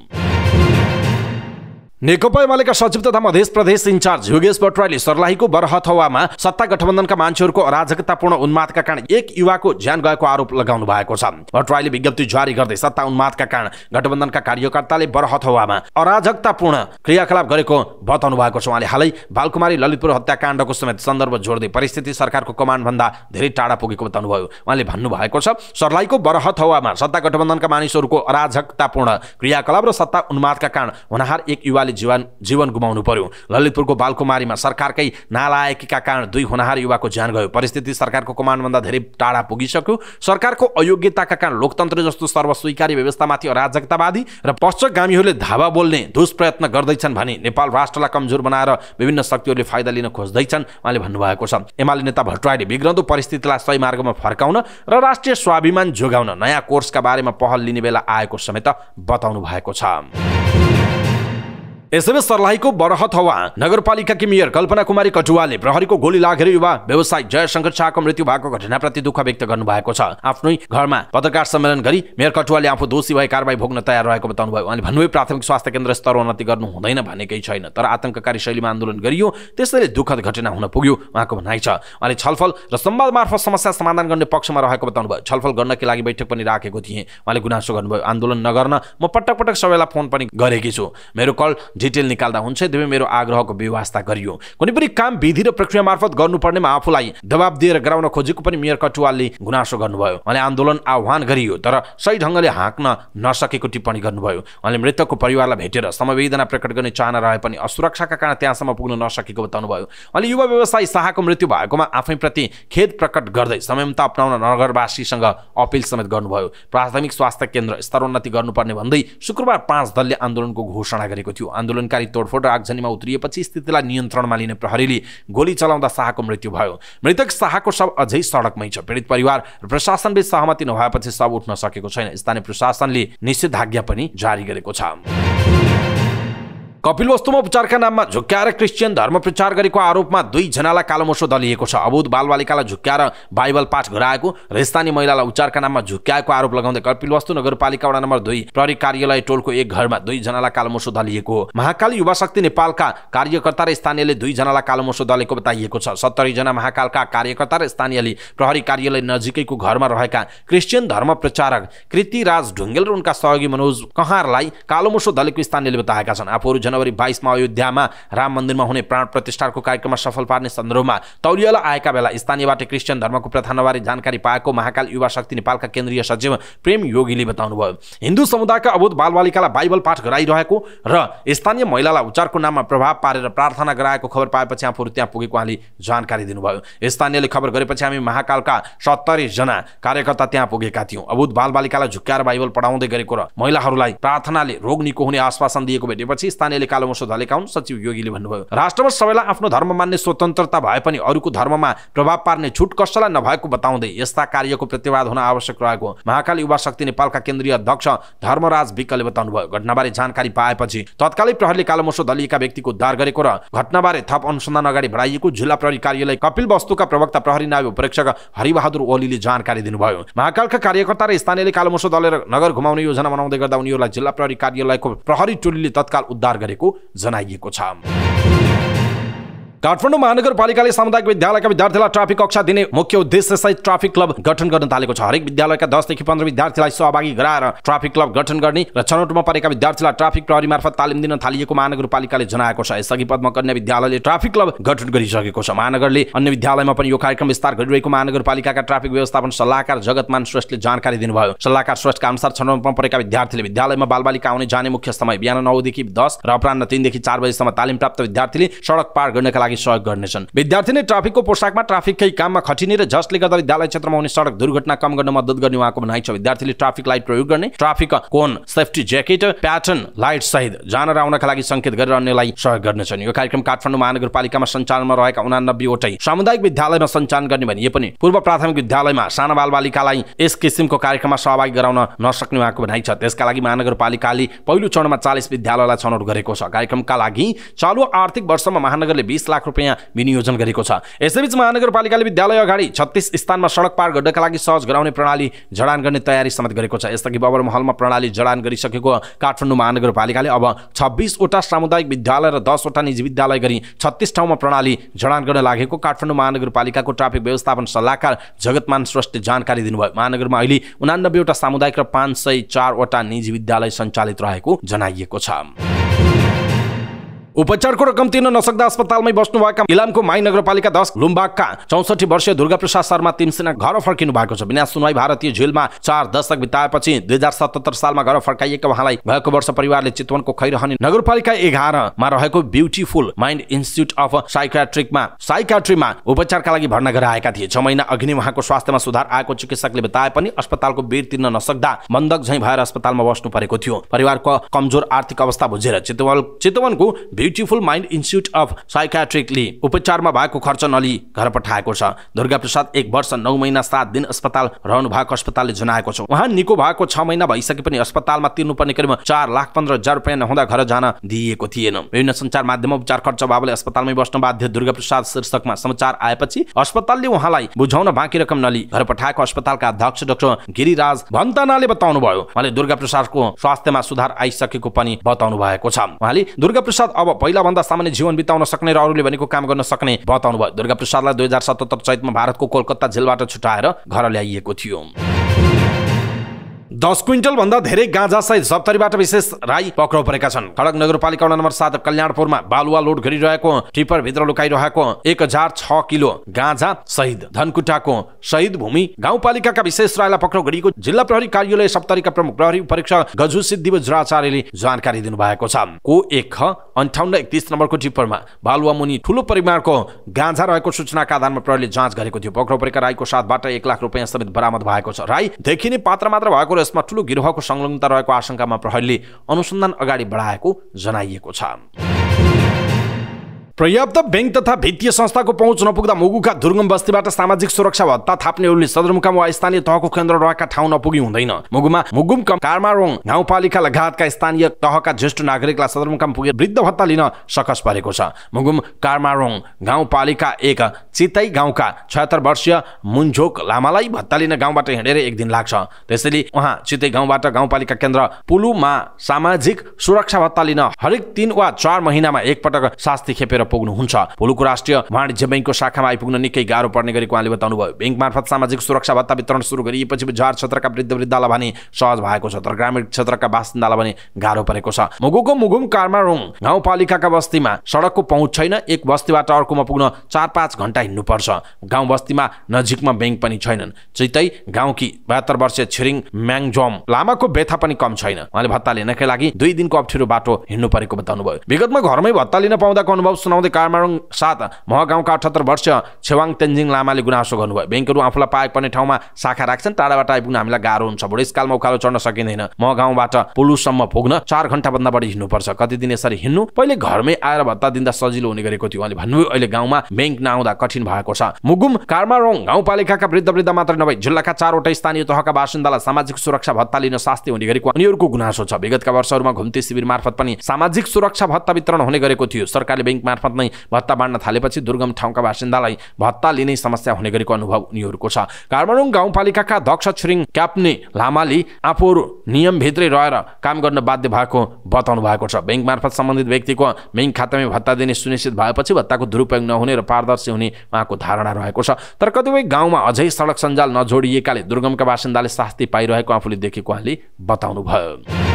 नेकपा एमालेका सचिव तथा मध्य प्रदेश इन्चार्ज योगेश भट्टराईले सर्लाहीको बरहथवामा सत्ता गठबन्धनका मान्छेहरूको अराजकतापूर्ण उन्मादका कारण एक युवाको ज्यान गएको आरोप लगाउनु भएको छ। भट्टराईले विज्ञप्ति जारी गर्दै सत्ता उन्मादका कारण गठबन्धनका कार्यकर्ताले बरहथवामा अराजकतापूर्ण क्रियाकलाप गरेको बताउनु भएको छ। उहाँले हालै बालकुमारी ललितपुर हत्याकाण्डको समेत सन्दर्भ जोड्दै परिस्थिति सरकारको कमान्डभन्दा धेरै टाढा पुगेको बताउनुभयो। उहाँले भन्नुभएको छ सर्लाहीको बरहथवामा सत्ता गठबन्धनका मानिसहरूको अराजकतापूर्ण क्रियाकलाप र सत्ता उन्मादका कारण हुनहार एक युवाले जीवन जीवन गुमाउनु पर्यो। ललितपुरको बालकुमारीमा सरकारकै नालायकीका कारण दुई हुनहार युवाको ज्यान गयो। परिस्थिति सरकारको कमान्डभन्दा धेरै टाढा पुगिसक्यो। सरकारको अयोग्यताका कारण लोकतन्त्र जस्तो सर्वस्वीकारी व्यवस्थामाथि अराजकतावादी र पश्चगामीहरूले धावा बोल्ने दुष्प्रयत्न गर्दैछन् भने नेपाल राष्ट्रलाई कमजोर बनाएर विभिन्न शक्तिहरूले फाइदा लिन खोज्दैछन् उहाँले भन्नुभएको छ। एमाले नेता भट्टराईले बिग्रदो परिस्थितिलाई सही मार्गमा फर्काउन र राष्ट्रिय स्वाभिमान जोगाउन नयाँ कोर्सका बारेमा पहल लिने बेला आएको समेत बताउनु भएको छ। यसैबीच सर्लाहीको बरहथवा नगरपालिकाकी मेयर कल्पना कुमारी कटुवाले प्रहरीको गोली लागेर युवा व्यवसायी जयशङ्कर शाहको मृत्यु भएको घटनाप्रति दुःख व्यक्त गर्नुभएको छ। आफ्नै घरमा पत्रकार सम्मेलन गरी मेयर कटुवाले आफू दोषी भए कारवाही भोग्न तयार रहेको बताउनु भयो उहाँले भन्नुभयो प्राथमिक स्वास्थ्य केन्द्र स्तर उन्नति गर्नु हुँदैन भनेकै छैन तर आतंककारी शैलीमा आन्दोलन गरियो त्यसैले दुःखद घटना हुन पुग्यो उहाँको भनाइ छ। उहाँले छलफल र संवाद मार्फत समस्या समाधान गर्ने पक्षमा रहेको बताउनु भयो छलफल गर्नकै लागि बैठक पनि राखेको थिएँ। उहाँले गुनासो गर्नुभयो आन्दोलन नगर्न म पटक पटक सबैलाई फोन पनि गरेकी छु। मेरो कल डिटेल निकाल्दा हुन्छ यद्यपि मेरो आग्रहको व्यवस्था गरियो। कुनै पनि काम विधि र प्रक्रिया मार्फत गर्नुपर्नेमा आफूलाई दबाब दिएर गराउन खोजेको पनि मेयर कटुवालले गुनासो गर्नुभयो। उहाँले आन्दोलन आह्वान गरियो तर सही ढङ्गले हाँक्न नसकेको टिप्पणी गर्नुभयो। उहाँले मृतकको परिवारलाई भेटेर समवेदना प्रकट गर्ने चाहना रहे पनि असुरक्षाका कारण त्यहाँसम्म पुग्न नसकेको बताउनुभयो। उहाँले युवा व्यवसायी शाहको मृत्यु भएकोमा आफैप्रति खेद प्रकट गर्दै संयमता अप्नाउन नगरवासीसँग अपिल समेत गर्नुभयो। प्राथमिक स्वास्थ्य केन्द्र स्तरोन्नति गर्नुपर्ने भन्दै शुक्रबार पाँच दलले आन्दोलनको घोषणा गरेको थियो। आन्दोलनकारी तोडफोड र आगजनीमा उत्रिएपछि स्थितिलाई नियन्त्रणमा लिने प्रहरीले गोली चलाउँदा शाहको मृत्यु भयो। मृतक शाहको शव अझै सडकमै छ। पीडित परिवार र प्रशासनबीच सहमति नभएपछि शव उठ्न सकेको छैन। स्थानीय प्रशासनले निषेधाज्ञा पनि जारी गरेको छ। कपिल वस्तुमा उपचारका नाममा झुक्क्याएर क्रिस्चियन धर्म प्रचार गरेको आरोपमा दुईजनालाई कालोमोसो दलिएको छ। अबुध बालबालिकालाई झुक्क्याएर बाइबल पाठ गराएको र स्थानीय महिलालाई उपचारका नाममा झुक्क्याएको आरोप लगाउँदै कपिल वस्तु नगरपालिका वडा नम्बर दुई प्रहरी कार्यालय टोलको एक घरमा दुईजनालाई कालोमोसो दलिएको। हो महाकाली युवा शक्ति नेपालका कार्यकर्ता र स्थानीयले दुईजनालाई कालोमोसो दलेको बताइएको छ। सत्तरीजना महाकालका कार्यकर्ता र स्थानीयले प्रहरी कार्यालय नजिकैको घरमा रहेका क्रिस्चियन धर्म प्रचारक कृतिराज ढुङ्गेल र उनका सहयोगी मनोज कहाँरलाई कालोमोसो दलेको स्थानीयले बताएका छन्। आफूहरू जनवरी बाइसमा अयोध्यामा राम मन्दिरमा हुने प्राण प्रतिष्ठाको कार्यक्रममा सफल पार्ने सन्दर्भमा तौलियाला आएका बेला स्थानीयबाट क्रिस्चियन धर्मको प्रथानबारे जानकारी पाएको महाकाल युवा शक्ति नेपालका केन्द्रीय सचिव प्रेम योगीले बताउनुभयो। हिन्दू समुदायका अबोध बालबालिकालाई बाइबल पाठ गराइरहेको र स्थानीय महिलालाई उच्चारको नाममा प्रभाव पारेर प्रार्थना गराएको खबर पाएपछि आफूहरू त्यहाँ पुगेको उहाँले जानकारी दिनुभयो। स्थानीयले खबर गरेपछि हामी महाकालका सत्तरीजना कार्यकर्ता त्यहाँ पुगेका थियौँ। अबुध बालबालिकालाई झुक्क्याएर बाइबल पढाउँदै गरेको र महिलाहरूलाई प्रार्थनाले रोग निको हुने आश्वासन दिएको भेटेपछि स्थानीय तपाईँले कालो मोसो धलेका हुन् सचिव योगीले भन्नुभयो। राष्ट्रमा सबैलाई आफ्नो धर्म मान्ने स्वतन्त्रता भए पनि अरूको धर्ममा प्रभाव पार्ने छुट कसैलाई नभएको बताउँदै यस्ता कार्यको प्रतिवाद हुन आवश्यक रहेको महाकाल युवा शक्ति नेपालका केन्द्रीय अध्यक्ष धर्मराज विकले बताउनुभयो। घटनाबारे जानकारी पाएपछि तत्कालै प्रहरीले कालो मोसो दलिएका व्यक्तिको उद्धार गरेको र घटनाबारे थप अनुसन्धान अगाडि बढाइएको जिल्ला प्रहरी कार्यालय कपिल वस्तुका प्रवक्ता प्रहरी नायब परीक्षक हरिबहादुर ओलीले जानकारी दिनुभयो। महाकालका कार्यकर्ता र स्थानीयले कालो मोसो दलेर नगर घुमाउने योजना बनाउँदै गर्दा उनीहरूलाई जिल्ला प्रहरी कार्यालयको प्रहरी टोलीले तत्काल उद्धार गरेको जनाइएको छ। काठमाडौँ महानगरपालिकाले सामुदायिक विद्यालयका विद्यार्थीलाई ट्राफिक कक्षा दिने मुख्य उद्देश्य सहित ट्राफिक क्लब गठन गर्न थालेको छ। हरेक विद्यालयका दसदेखि पन्ध्र विद्यार्थीलाई सहभागी गराएर ट्राफिक क्लब गठन गर्ने र छनौटमा परेका विद्यार्थीलाई ट्राफिक प्रहरी मार्फत तालिम दिन थालिएको महानगरपालिकाले जनाएको छ। यसअघि पद्मकन्या विद्यालयले ट्राफिक क्लब गठन गरिसकेको छ। महानगरले अन्य विद्यालयमा पनि यो कार्यक्रम विस्तार गरिरहेको महानगरपालिकाका ट्राफिक व्यवस्थापन सल्लाहकार जगतमान श्रेष्ठले जानकारी दिनुभयो। सल्लाहकार श्रेष्ठका अनुसार छनौटमा परेका विद्यार्थीले विद्यालयमा बालबालिका आउने जाने मुख्य समय बिहान नौदेखि दस र अपरान्न तिनदेखि चार बजीसम्म तालिम प्राप्त विद्यार्थीले सडक पार गर्नका लागि सहयोग गर्नेछन्। विद्यार्थी नै ट्राफिकको पोसाकमा ट्राफिककै काममा खटिने र जसले गर्दा विद्यालय क्षेत्रमा हुने सडक दुर्घटना कम गर्न मद्दत गर्ने उहाँको भनाइ छ। विद्यार्थीले ट्राफिक लाइट प्रयोग गर्ने traffic cone safety jacket pattern light सहित जान र आउनका लागि सङ्केत गरेर अन्यलाई सहयोग गर्नेछन्। यो कार्यक्रम काठमाडौँ महानगरपालिकामा सञ्चालनमा रहेका उनानब्बेवटै सामुदायिक विद्यालयमा सञ्चालन गर्ने भनिए पनि पूर्व प्राथमिक विद्यालयमा साना बालबालिकालाई यस किसिमको कार्यक्रममा सहभागी गराउन नसक्ने उहाँको भनाइ छ। त्यसका लागि महानगरपालिकाले पहिलो चरणमा चालिस विद्यालयलाई छनौट गरेको छ। कार्यक्रमका लागि चालु आर्थिक वर्षमा महानगरले बिस लाख रुपियाँ विनियोजन गरेको छ। यसैबीच महानगरपालिकाले विद्यालय अगाडि छत्तिस स्थानमा सडक पार गर्नका लागि सहज गराउने प्रणाली जडान गर्ने तयारी समेत गरेको छ। यसअघि बबर महलमा प्रणाली जडान गरिसकेको काठमाडौँ महानगरपालिकाले अब छब्बिसवटा सामुदायिक विद्यालय र दसवटा निजी विद्यालय गरी छत्तिस ठाउँमा प्रणाली जडान गर्न लागेको काठमाडौँ महानगरपालिकाको ट्राफिक व्यवस्थापन सल्लाहकार जगतमान श्रेष्ठ जानकारी दिनुभयो। महानगरमा अहिले उनानब्बेवटा सामुदायिक र पाँच सय चारवटा निजी विद्यालय सञ्चालित रहेको जनाइएको छ। उपचारको रकम तिर्न नसक्दा अस्पतालमै बस्नुभएका इलामको माई नगरपालिका दस लुम्बागका चौसठी वर्षीय दुर्गा प्रसाद शर्मा तिनसेना घर फर्किनु भएको छ। बिना सुनवाई भारतीय जेलमा चार दशक बिताएपछि दुई हजार सतहत्तर सालमा घर फर्काइएका उहाँलाई भएको वर्ष परिवारले चितवनको खैरहने नगरपालिका एघारमा रहेको ब्युटिफुल माइन्ड इन्स्टिच्युट अफ साइकाट्रिकमा साइकाट्रीमा उपचारका लागि भर्ना गराएका थिए। छ महिना अघि नै उहाँको स्वास्थ्यमा सुधार आएको चिकित्सकले बताए पनि अस्पतालको बेड तिर्न नसक्दा बन्धक झैँ भएर अस्पतालमा बस्नु परेको थियो। परिवारको कमजोर आर्थिक अवस्था बुझेर चितवन चितवनको ब्युटिफुल माइन्ड इन्स्टिच्युट अफ साइकाट्रिकले उपचारमा भएको खर्च नलिई घर पठाएको छ। दुर्गा प्रसाद एक वर्ष नौ महिना सात दिन अस्पताल रहनु भएको अस्पतालले जनाएको छ। उहाँ निको भएको छ महिना भइसके पनि अस्पतालमा तिर्नुपर्ने करिब चार लाख पन्ध्र हजार रुपियाँ नहुँदा घर जान दिइएको थिएन। विभिन्न सञ्चार माध्यममा उपचार खर्च अभावले अस्पतालमै बस्न बाध्य दुर्गा प्रसाद शीर्षकमा समाचार आएपछि अस्पतालले उहाँलाई बुझाउन बाँकी रकम नलिई घर पठाएको अस्पतालका अध्यक्ष डाक्टर गिरिराज भन्तानाले बताउनु भयो उहाँले दुर्गा प्रसादको स्वास्थ्यमा सुधार आइसकेको पनि बताउनु भएको छ। उहाँले दुर्गा प्रसाद अब पहिलाभन्दा सामान्य जीवन बिताउन सक्ने र अरूले भनेको काम गर्न सक्ने बताउनु भयो दुर्गा प्रसादलाई दुई हजार सतहत्तर चैतमा भारतको कोलकाता जेलबाट छुटाएर घर ल्याइएको थियो। दस क्विन्टल भन्दा धेरै गाँजा सहित सप्तरीबाट विशेष राई पक्राउ परेका छन्। खडक नगरपालिका नम्बर सात कल्याणपुरमा बालुवा लोड गरिरहेको टिपर भित्र लुकाइरहेको एक हजार छ किलो गाँजा सहित धनकुटाको शहीद भूमि गाउँपालिकाका विशेष राईलाई पक्राउ गरिएको जिल्ला प्रहरी कार्यालय सप्तरीका प्रमुख प्रहरी परीक्षक गजु सिद्धि वज्राचार्यले जानकारी दिनुभएको छ। को एक अन्ठाउन्न एकतिस नम्बरको टिप्परमा बालुवा मुनि ठुलो परिमाणको गाँझा रहेको सूचनाका आधारमा प्रहरीले जाँच गरेको थियो। पक्राउ परेका राईको साथबाट एक लाख रुपियाँ समेत बरामद भएको छ। राई देखिने पात्र मात्र भएको यसमा ठुलो गिरोहको संलग्नता रहेको आशंकामा प्रहरीले अनुसन्धान अगाडि बढाएको जनाइएको छ। पर्याप्त ब्याङ्क तथा वित्तीय संस्थाको पहुँच नपुग्दा मुगुका दुर्गम बस्तीबाट सामाजिक सुरक्षा भत्ता थाप्नेहरूले सदरमुकाम वा स्थानीय तहको केन्द्र रहेका ठाउँ नपुगी हुँदैन। मुगुमा मुगुम कार्मारोङ गाउँपालिका लगायतका स्थानीय तहका ज्येष्ठ नागरिकलाई सदरमुकाम पुगे वृद्ध भत्ता लिन सकस परेको छ। मुगुम कार्मारोङ गाउँपालिका एक चितै गाउँका छयत्तर वर्षीय मुन्झोक लामालाई भत्ता लिन गाउँबाट हिँडेर एक दिन लाग्छ। त्यसैले उहाँ चितै गाउँबाट गाउँपालिका केन्द्र पुलुमा सामाजिक सुरक्षा भत्ता लिन हरेक तिन वा चार महिनामा एकपटक शास्ति खेपेर पुग्नुहुन्छ भोलुको राष्ट्रिय वाणिज्य ब्याङ्कको शाखामा आइपुग्न निकै गाह्रो पर्ने गरेको उहाँले बताउनुभयो। ब्याङ्क मार्फत सामाजिक सुरक्षा भत्ता वितरण सुरु गरिएपछि बजार क्षेत्रका वृद्ध वृद्धालाई भने सहज भएको छ तर ग्रामीण क्षेत्रका बासिन्दालाई भने गाह्रो परेको छ। मुगुको मुगुम कार्मारोङ गाउँपालिकाका बस्तीमा सडकको पहुँच छैन एक बस्तीबाट अर्कोमा पुग्न चार पाँच घन्टा हिँड्नुपर्छ। गाउँ बस्तीमा नजिकमा ब्याङ्क पनि छैनन्। चितै गाउँकी बहत्तर वर्षीय छिरिङ म्याङजोम लामाको व्यथा पनि कम छैन। उहाँले भत्ता लिनकै लागि दुई दिनको अप्ठ्यारो बाटो हिँड्नु परेको बताउनु भयो विगतमा घरमै भत्ता लिन पाउँदाको अनुभव सुनाउँदै कामारुङ साथ महगाउँका अठहत्तर वर्ष छेवाङ तेन्जिङ लामाले गुनासो गर्नुभयो। ब्याङ्कहरू आफूलाई पाए पर्ने ठाउँमा शाखा राख्छन् टाढाबाट आइपुग्न हामीलाई गाह्रो हुन्छ। बुढेसकालमा उकालो चढ्न सकिँदैन। महगाउँबाट पुलुसम्म पुग्न चार घन्टाभन्दा बढी हिँड्नुपर्छ। कति दिन यसरी हिँड्नु? पहिले घरमै आएर भत्ता दिँदा सजिलो हुने गरेको थियो। उहाँले भन्नुभयो अहिले गाउँमा ब्याङ्क नआउँदा कठिन भएको छ। मुगुम कार्मारोङ गाउँपालिकाका वृद्ध वृद्ध मात्र नभई जिल्लाका चारवटा स्थानीय तहका बासिन्दालाई सामाजिक सुरक्षा भत्ता लिन शास्ति हुने गरेको उनीहरूको गुनासो छ। विगतका वर्षहरूमा घुम्ती शिविर मार्फत पनि सामाजिक सुरक्षा भत्ता वितरण हुने गरेको थियो। सरकारले ब्याङ्क नै भत्ता बाँड्न थालेपछि दुर्गम ठाउँका बासिन्दालाई भत्ता लिने समस्या हुने गरेको अनुभव उनीहरूको छ। काठमाडौँ गाउँपालिकाका दक्ष छिरिङ क्याप्ने लामाले आफूहरू नियमभित्रै रहेर काम गर्न बाध्य भएको बताउनु भएको छ। ब्याङ्क मार्फत सम्बन्धित व्यक्तिको ब्याङ्क खातामै भत्ता दिने सुनिश्चित भएपछि भत्ताको दुरुपयोग नहुने र पारदर्शी हुने उहाँको धारणा रहेको छ। तर कतिपय गाउँमा अझै सडक सञ्जाल नजोडिएकाले दुर्गमका बासिन्दाले शास्ति पाइरहेको आफूले देखेको उहाँले बताउनु भयो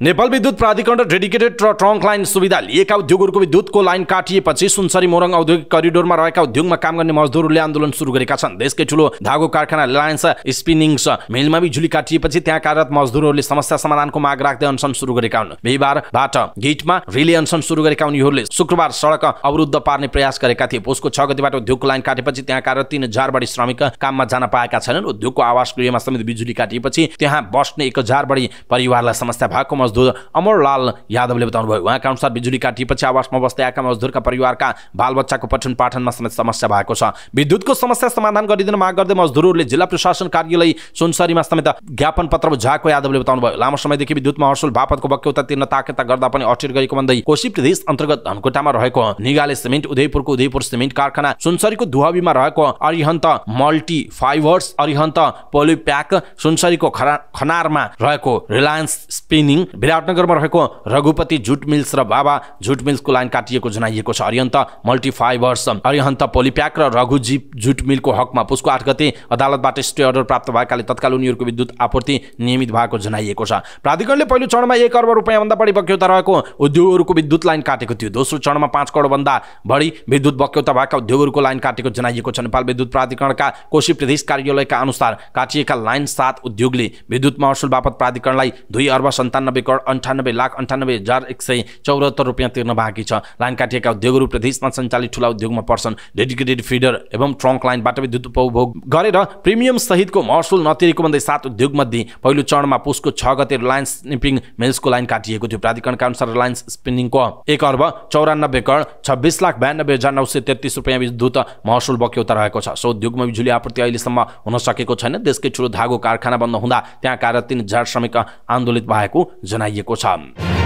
नेपाल विद्युत प्राधिकरण र डेडिकेटेड र ट्रङ्क लाइन सुविधा लिएका उद्योगहरूको विद्युतको लाइन काटिएपछि सुनसरी मोरङ औद्योगिक करिडोरमा रहेका उद्योगमा काम गर्ने मजदुरहरूले आन्दोलन सुरु गरेका छन्। देशकै ठुलो धागो कारखाना रिलायन्स स्पिनिङ्स मिलमा बिजुली काटिएपछि त्यहाँ कार्यरत मजदुरहरूले समस्या समाधानको माग राख्दै अनसन सुरु गरेका हुन्। बिहिबारबाट गेटमा रिले अनसन सुरु गरेका उनीहरूले शुक्रबार सडक अवरुद्ध पार्ने प्रयास गरेका थिए। पोस्टको छ गतिबाट उद्योगको लाइन काटेपछि त्यहाँ कार्यरत तिन हजार बढी श्रमिक काममा जान पाएका छैनन्। उद्योगको आवास गृहमा समेत बिजुली काटिएपछि त्यहाँ बस्ने एक हजार बढी परिवारलाई समस्या भएको मजदुर अमरलाल यादवले बताउनुभयो उहाँका अनुसार बिजुली काटिएपछि आवासमा बस्दै आएका मजदुरका परिवारका बालबच्चाको पठन पाठनमा समेत समस्या भएको छ। विद्युतको समस्या समाधान गरिदिन माग गर्दै मजदुरहरूले जिल्ला प्रशासन कार्यालय सुनसरीमा समेत ज्ञापन पत्र बुझाएको यादवले बताउनुभयो। लामो समयदेखि विद्युत महसुल बापतको बक्यौता तिर्न ताकेता गर्दा पनि अटेर गरेको भन्दै कोशी प्रदेश अन्तर्गत धनकोटामा रहेको निगाले सिमेन्ट उदयपुरको उदयपुर सिमेन्ट कारखाना सुनसरीको दुहबीमा रहेको Arihant multi fibres Arihant polypack सुनसरीको खनारमा रहेको रिलायन्स स्पिनिङ विराटनगरमा रहेको रघुपति जुट मिल्स र बाबा जुट मिल्सको लाइन काटिएको जनाइएको छ। अरिहन्त मल्टिफाइभर्स अरिहन्त पोलिप्याक र रघुजी जुट मिलको हकमा पुसको आठ गते अदालतबाट स्टे अर्डर प्राप्त भएकाले तत्काल उनीहरूको विद्युत आपूर्ति नियमित भएको जनाइएको छ। प्राधिकरणले पहिलो चरणमा एक अर्ब रुपियाँभन्दा बढी बक्यौता रहेको उद्योगहरूको विद्युत लाइन काटेको थियो। दोस्रो चरणमा पाँच करोडभन्दा बढी विद्युत बक्यौता भएका उद्योगहरूको लाइन काटेको जनाइएको छ। नेपाल विद्युत प्राधिकरणका कोशी प्रदेश कार्यालयका अनुसार काटिएका लाइन सात उद्योगले विद्युत महसुल बापत प्राधिकरणलाई दुई अर्ब सन्तानब्बे करोड अन्ठानब्बे लाख अन्ठानब्बे हजार एक सय चौरात्तर रुपियाँ तिर्न बाँकी छ। लाइन काटिएका उद्योगहरू प्रदेशमा सञ्चालित ठुला उद्योगमा पर्छन्। डेडिकेटेड फिडर एवं ट्रङ्क लाइनबाट विद्युत उपभोग गरेर प्रिमियम सहितको महसुल नतिरेको भन्दै सात उद्योगमध्ये पहिलो चरणमा पुसको छ गते रिलायन्स स्निपिङ मिल्सको लाइन काटिएको थियो। प्राधिकरणका अनुसार रिलायन्स स्पिनिङको एक अर्ब चौरानब्बे करोड छब्बिस लाख बयानब्बे हजार नौ सय तेत्तिस रुपियाँ विद्युत महसुल बक्यौता रहेको छ। सो उद्योगमा बिजुली आपूर्ति अहिलेसम्म हुन सकेको छैन। देशकै ठुलो धागो कारखाना बन्द हुँदा त्यहाँ कार्य तिन हजार श्रमिक आन्दोलित भएको जनाइएको छ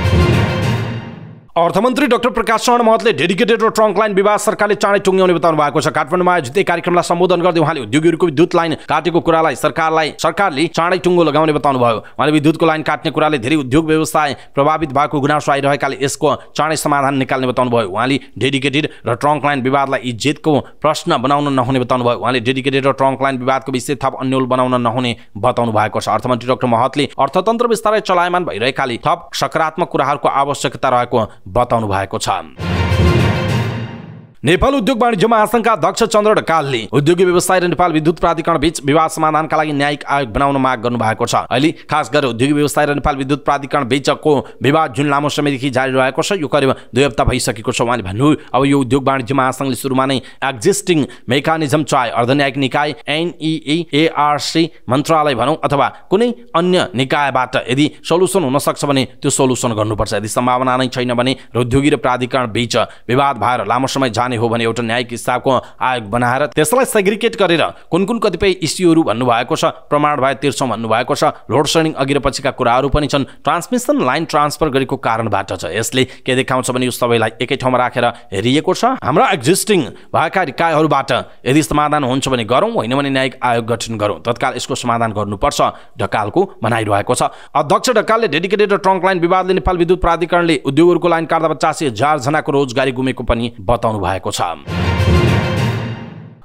अर्थमन्त्री डाक्टर प्रकाश शरण महतले डेडिकेटेड र ट्रङ्क लाइन विवाद सरकारले चाँडै टुङ्ग्याउने बताउनु भएको छ। काठमाडौँमा आयोजित कार्यक्रमलाई सम्बोधन गर्दै उहाँले उद्योगीहरूको विद्युत लाइन काटेको कुरालाई सरकारलाई सरकारले चाँडै टुङ्गो लगाउने बताउनु भयो। उहाँले विद्युतको लाइन काट्ने कुराले धेरै उद्योग व्यवसाय प्रभावित भएको गुनासो आइरहेकाले यसको चाँडै समाधान निकाल्ने बताउनु भयो। उहाँले डेडिकेटेड र ट्रङ्क लाइन विवादलाई इज्जतको प्रश्न बनाउन नहुने बताउनु भयो। उहाँले डेडिकेटेड र ट्रङ्क लाइन विवादको विषय थप अन्यल बनाउन नहुने बताउनु भएको छ। अर्थमन्त्री डाक्टर महतले अर्थतन्त्र बिस्तारै चलायमान भइरहेकाले थप सकारात्मक कुराहरूको आवश्यकता रहेको बताउनु भएको छ नेपाल उद्योग वाणिज्य महासङ्घका अध्यक्ष चन्द्र ढकालले उद्योगी व्यवसाय र नेपाल विद्युत प्राधिकरण बीच विवाद समाधानका लागि न्यायिक आयोग बनाउन माग गर्नु भएको छ। अहिले खास गरेर उद्योगी व्यवसाय र नेपाल विद्युत प्राधिकरण बीचको विवाद जुन लामो समयदेखि जारी रहेको छ यो करिब दुई हप्ता भइसकेको छ। उहाँले भन्नुभयो अब यो उद्योग वाणिज्य महासङ्घले सुरुमा नै एक्जिस्टिङ मेकानिजम चाहे अर्धन्यायिक निकाय एनइए एआरसी मन्त्रालय भनौँ अथवा कुनै अन्य निकायबाट यदि सल्युसन हुनसक्छ भने त्यो सल्युसन गर्नुपर्छ। यदि सम्भावना नै छैन भने र उद्योगी र प्राधिकरण बीच विवाद भएर लामो समय जाने जाने हो भने एउटा न्यायिक हिसाबको आयोग बनाएर त्यसलाई सेग्रिकेट गरेर कुन कुन कतिपय इस्युहरू भन्नुभएको छ प्रमाण भए तिर्छौँ भन्नुभएको छ लोड सेडिङ अघि र पछिका कुराहरू पनि छन् ट्रान्समिसन लाइन ट्रान्सफर गरेको कारणबाट छ। यसले के देखाउँछ भने यो सबैलाई एकै ठाउँमा राखेर हेरिएको छ। हाम्रा एक्जिस्टिङ भएका निकायहरूबाट यदि समाधान हुन्छ भने गरौँ होइन भने न्यायिक आयोग गठन गरौँ। तत्काल यसको समाधान गर्नुपर्छ ढकालको भनाइरहेको छ। अध्यक्ष ढकालले डेडिकेटेड ट्रङ्क लाइन विवादले नेपाल विद्युत प्राधिकरणले उद्योगहरूको लाइन काट्दा पचासी हजारजनाको रोजगारी गुमेको पनि बताउनु भएको भएको छ।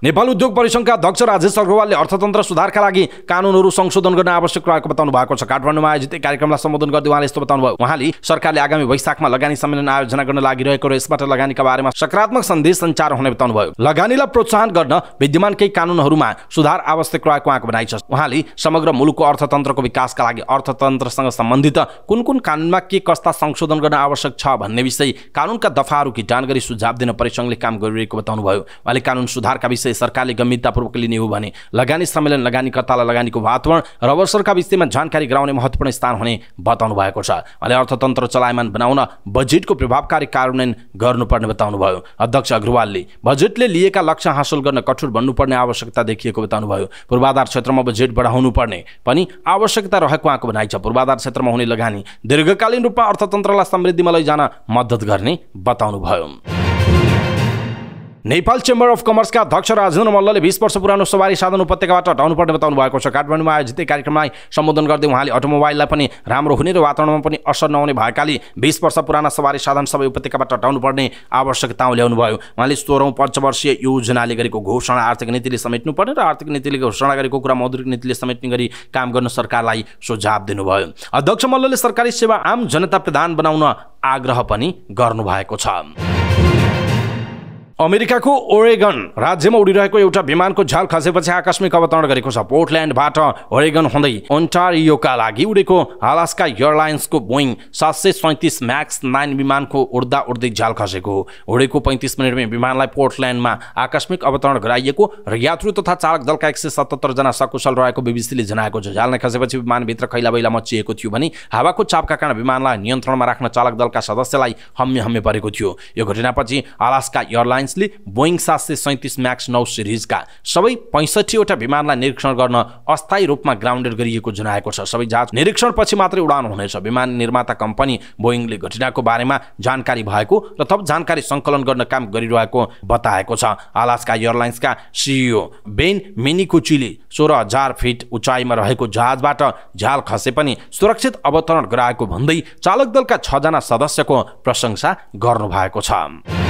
नेपाल उद्योग परिसङ्घका अध्यक्ष राजेश अग्रवालले अर्थतन्त्र सुधारका लागि कानुनहरू संशोधन गर्न आवश्यक रहेको बताउनु भएको छ। काठमाडौँमा आयोजित कार्यक्रमलाई सम्बोधन गर्दै उहाँले यस्तो बताउनु भयो उहाँले सरकारले आगामी वैशाखमा लगानी सम्मेलन आयोजना गर्न लागिरहेको र यसबाट लगानीका बारेमा सकारात्मक सन्देश सञ्चार हुने बताउनु भयो लगानीलाई प्रोत्साहन गर्न विद्यमान केही कानुनहरूमा सुधार आवश्यक रहेको उहाँको भनाइ छ। उहाँले समग्र मुलुकको अर्थतन्त्रको विकासका लागि अर्थतन्त्रसँग सम्बन्धित कुन कुन कानुनमा के कस्ता संशोधन गर्न आवश्यक छ भन्ने विषय कानुनका दफाहरू किटान गरी सुझाव दिन परिसङ्घले काम गरिरहेको बताउनु भयो उहाँले कानुन सुधारका विषय विषय सरकारले गम्भीरतापूर्वक लिने हो भने लगानी सम्मेलन लगानीकर्तालाई लगानीको वातावरण र अवसरका विषयमा जानकारी गराउने महत्त्वपूर्ण स्थान हुने बताउनु भएको छ। उहाँले अर्थतन्त्र चलायमान बनाउन बजेटको प्रभावकारी कार्यान्वयन गर्नुपर्ने बताउनुभयो। अध्यक्ष अग्रवालले बजेटले लिएका लक्ष्य हासिल गर्न कठोर बन्नुपर्ने आवश्यकता देखिएको बताउनुभयो। पूर्वाधार क्षेत्रमा बजेट बढाउनु पर्ने पनि आवश्यकता रहेको उहाँको भनाइ छ। पूर्वाधार क्षेत्रमा हुने लगानी दीर्घकालीन रूपमा अर्थतन्त्रलाई समृद्धिमा लैजान मद्दत गर्ने बताउनुभयो। नेपाल चेम्बर अफ कमर्सका अध्यक्ष राजेन्द्र मल्लले बिस वर्ष पुरानो सवारी साधन उपत्यकाबाट हटाउनु पर्ने बताउनु भएको छ। काठमाडौँमा आयोजित कार्यक्रमलाई सम्बोधन गर्दै उहाँले अटोमोबाइललाई पनि राम्रो हुने र वातावरणमा पनि असर नहुने भएकाले बिस वर्ष पुराना सवारी साधन सबै उपत्यकाबाट हटाउनु पर्ने आवश्यकता ल्याउनु भयो उहाँले सोह्रौँ पञ्चवर्षीय योजनाले गरेको घोषणा आर्थिक नीतिले समेट्नु पर्ने र आर्थिक नीतिले घोषणा गरेको कुरा मौद्रिक नीतिले समेट्ने गरी काम गर्न सरकारलाई सुझाव दिनुभयो। अध्यक्ष मल्लले सरकारी सेवा आम जनता प्रदान बनाउन आग्रह पनि गर्नुभएको छ। अमेरिकाको ओरेगन राज्यमा उडिरहेको एउटा विमानको झ्याल खसेपछि आकस्मिक अवतरण गरेको छ। पोर्टल्यान्डबाट ओरेगन हुँदै ओन्टारियोका लागि उडेको हालास्का एयरलाइन्सको बोइङ सात सय सैँतिस म्याक्स नाइन विमानको उड्दा उड्दै झ्याल खसेको हो। उडेको पैँतिस मिनटमै विमानलाई पोर्टल्यान्डमा आकस्मिक अवतरण गराइएको र यात्रु तथा चालक दलका एक सय सतहत्तरजना सकुशल रहेको बिबिसीले जनाएको छ। झ्याल नै खसेपछि विमानभित्र खैला बैला मचिएको थियो भने हावाको चापका कारण विमानलाई नियन्त्रणमा राख्न चालक दलका सदस्यलाई हम्मे हम्मे परेको थियो। यो घटनापछि अलास्का एयरलाइन्स एयरलाइन्सले बोइङ सात सय सैँतिस म्याक्स नौ सिरिजका सबै पैँसठीवटा विमानलाई निरीक्षण गर्न अस्थायी रूपमा ग्राउन्डेड गरिएको जनाएको छ। सबै जहाज निरीक्षणपछि मात्रै उडान हुनेछ। विमान निर्माता कम्पनी बोइङले घटनाको बारेमा जानकारी भएको र थप जानकारी सङ्कलन गर्न काम गरिरहेको बताएको छ। आलास्का एयरलाइन्सका सिइओ बेन मिनिकुचीले सोह्र हजार फिट उचाइमा रहेको जहाजबाट झ्याल खसे पनि सुरक्षित अवतरण गराएको भन्दै चालक दलका छजना सदस्यको प्रशंसा गर्नुभएको छ।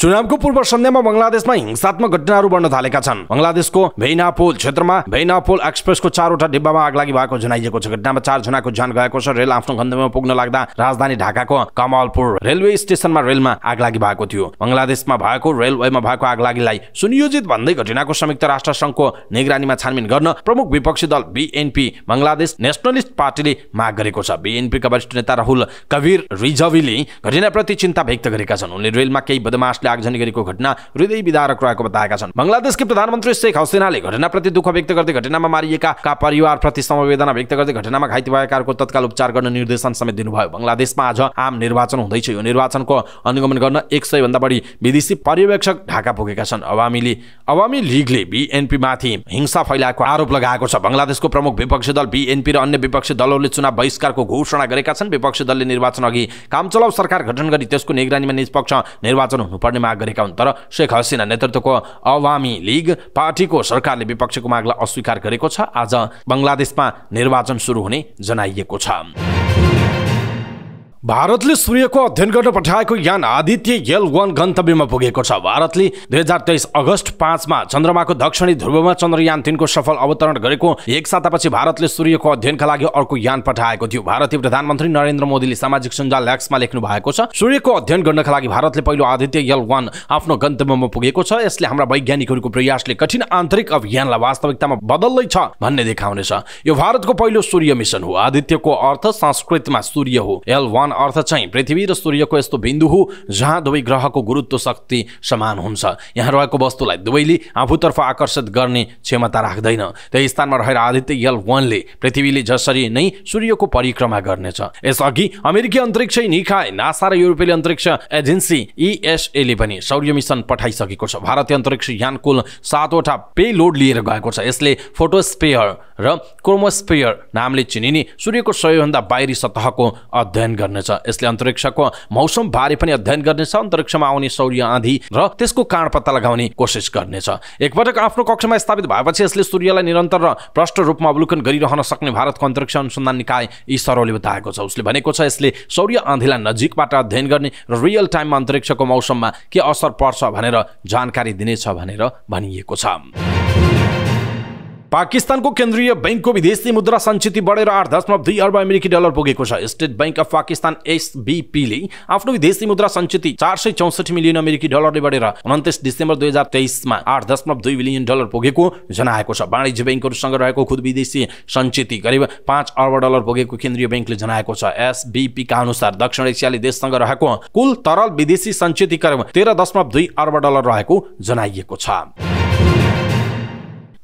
चुनावको पूर्व सन्ध्यामा बङ्गलादेशमा हिंसात्मक घटनाहरू बढ्न थालेका छन्। बङ्गलादेशको भेनापोल क्षेत्रमा भेनापोल एक्सप्रेसको चारवटा डिब्बामा आग लागि भएको जनाइएको छ। घटनामा चारजनाको ज्यान गएको छ। रेल आफ्नो गन्तव्यमा पुग्न लाग्दा राजधानी ढाकाको कमलपुर रेलवे स्टेसनमा रेलमा आग लागि भएको थियो। बङ्गलादेशमा भएको रेलवेमा भएको आग लागिलाई सुनियोजित भन्दै घटनाको संयुक्त राष्ट्र सङ्घको निगरानीमा छानबिन गर्न प्रमुख विपक्षी दल बिएनपी बङ्गलादेश नेसनलिस्ट पार्टीले माग गरेको छ। बिएनपीका वरिष्ठ नेता राहुल कवीर रिजवीले घटनाप्रति चिन्ता व्यक्त गरेका छन्। उनले रेलमा केही बदमासले आगजनी गरेको घटना हृदय विदारक रहेको बताएका छन्। बङ्गलादेशकी प्रधानमन्त्री शेख हसिनाले घटनाप्रति दुःख व्यक्त गर्दै घटनामा मारिएका परिवारप्रति समवेदना व्यक्त गर्दै घटनामा घाइते भएकाहरूको तत्काल उपचार गर्न निर्देशन समेत दिनुभयो। बङ्गलादेशमा आज आम निर्वाचन हुँदैछ। यो निर्वाचनको अनुगमन गर्न एक सय भन्दा बढी विदेशी पर्यवेक्षक ढाका पुगेका छन्। अवामीले अवामी लीगले बिएनपीमाथि हिंसा फैलाएको आरोप लगाएको छ। बङ्गलादेशको प्रमुख विपक्षी दल बिएनपी र अन्य विपक्षी दलहरूले चुनाव बहिष्कारको घोषणा गरेका छन्। विपक्षी दलले निर्वाचन अघि काम चलाउ सरकार गठन गरी त्यसको निगरानीमा निष्पक्ष निर्वाचन हुनुपर्ने माग गरेका हुन्। तर शेख हसिना नेतृत्वको अवामी लीग पार्टीको सरकारले विपक्षको मागलाई अस्वीकार गरेको छ। आज बङ्गलादेशमा निर्वाचन सुरु हुने जनाइएको छ। भारतले सूर्यको अध्ययन गर्न पठाएको यान आदित्य एल वान गन्तव्यमा पुगेको छ। भारतले दुई हजार तेइस अगस्त पाँचमा चन्द्रमाको दक्षिणी ध्रुवमा चन्द्रयान तिनको सफल अवतरण गरेको एक सातापछि भारतले सूर्यको अध्ययनका लागि अर्को यान पठाएको थियो। भारतीय प्रधानमन्त्री नरेन्द्र मोदीले सामाजिक सञ्जाल एक्समा लेख्नु भएको छ सूर्यको अध्ययन गर्नका लागि भारतले पहिलो आदित्य एल वान आफ्नो गन्तव्यमा पुगेको छ। यसले हाम्रा वैज्ञानिकहरूको प्रयासले कठिन आन्तरिक अभियानलाई वास्तविकतामा बदल्दैछ भन्ने देखाउनेछ। यो भारतको पहिलो सूर्य मिसन हो। आदित्यको अर्थ संस्कृतमा सूर्य हो। एल वान अर्थ चाहिँ पृथ्वी र सूर्यको यस्तो बिन्दु हो जहाँ दुवै ग्रहको गुरुत्व शक्ति समान हुन्छ। यहाँ रहेको वस्तुलाई दुवैले आफूतर्फ आकर्षित गर्ने क्षमता राख्दैन। त्यही स्थानमा रहेर आदित्य यल वानले पृथ्वीले जसरी नै सूर्यको परिक्रमा गर्नेछ। यसअघि अमेरिकी अन्तरिक्ष निकाय नासा र युरोपेली अन्तरिक्ष एजेन्सी इएसएले पनि सौर्य मिसन पठाइसकेको छ। भारतीय अन्तरिक्ष यान कुल सातवटा पे लोड लिएर गएको छ। यसले फोटोस्पेयर र क्रोमोस्पेयर नामले चिनिने सूर्यको सबैभन्दा बाहिरी सतहको अध्ययन गर्नेछ। यसले अन्तरिक्षको मौसम बारे पनि अध्ययन गर्नेछ अन्तरिक्षमा आउने सौर्य आँधी र त्यसको कारण पत्ता लगाउने कोसिस गर्नेछ। एकपटक आफ्नो कक्षमा स्थापित भएपछि यसले सूर्यलाई निरन्तर र प्रष्ट रूपमा अवलोकन गरिरहन सक्ने भारतको अन्तरिक्ष अनुसन्धान निकाय इसरोले बताएको छ। उसले भनेको छ यसले सौर्य आँधीलाई नजिकबाट अध्ययन गर्ने र रियल टाइममा अन्तरिक्षको मौसममा के असर पर्छ भनेर जानकारी दिनेछ भनेर भनिएको छ। पाकिस्तानको केन्द्रीय ब्याङ्कको विदेशी मुद्रा सञ्चित बढेर आठ दशमलव दुई अर्ब अमेरिकी डलर पुगेको छ। स्टेट ब्याङ्क अफ पाकिस्तान एसबिपीले आफ्नो विदेशी मुद्रा सञ्चित चार सय चौसठी मिलियन अमेरिकी डलरले बढेर उन्तिस डिसेम्बर दुई हजार तेइसमा आठ दशमलव दुई बिलियन डलर पुगेको जनाएको छ। वाणिज्य ब्याङ्कहरूसँग रहेको खुद विदेशी सञ्चित करिब पाँच अर्ब डलर पुगेको केन्द्रीय ब्याङ्कले जनाएको छ। एसबिपीका अनुसार दक्षिण एसियाली देशसँग रहेको कुल तरल विदेशी सञ्चित करिब तेह्र दशमलव दुई अर्ब डलर रहेको जनाइएको छ।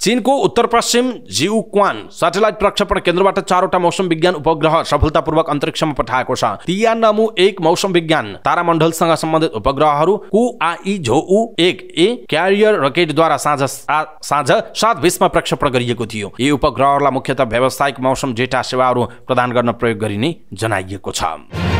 चीनको उत्तर पश्चिम जिउक्वान सेटेलाइट प्रक्षेपण केन्द्रबाट चारवटा मौसम विज्ञान उपग्रह सफलतापूर्वक अन्तरिक्षमा पठाएको छ। तियान नामु एक मौसम विज्ञान तारामण्डलसँग सम्बन्धित उपग्रहहरू कु आई झोउ एक ए क्यारियर रकेटद्वारा साँझ साँझ सात बिसमा प्रक्षेपण गरिएको थियो। यी उपग्रहहरूलाई मुख्यतः व्यावसायिक मौसम डेटा सेवाहरू प्रदान गर्न प्रयोग गरिने जनाइएको छ।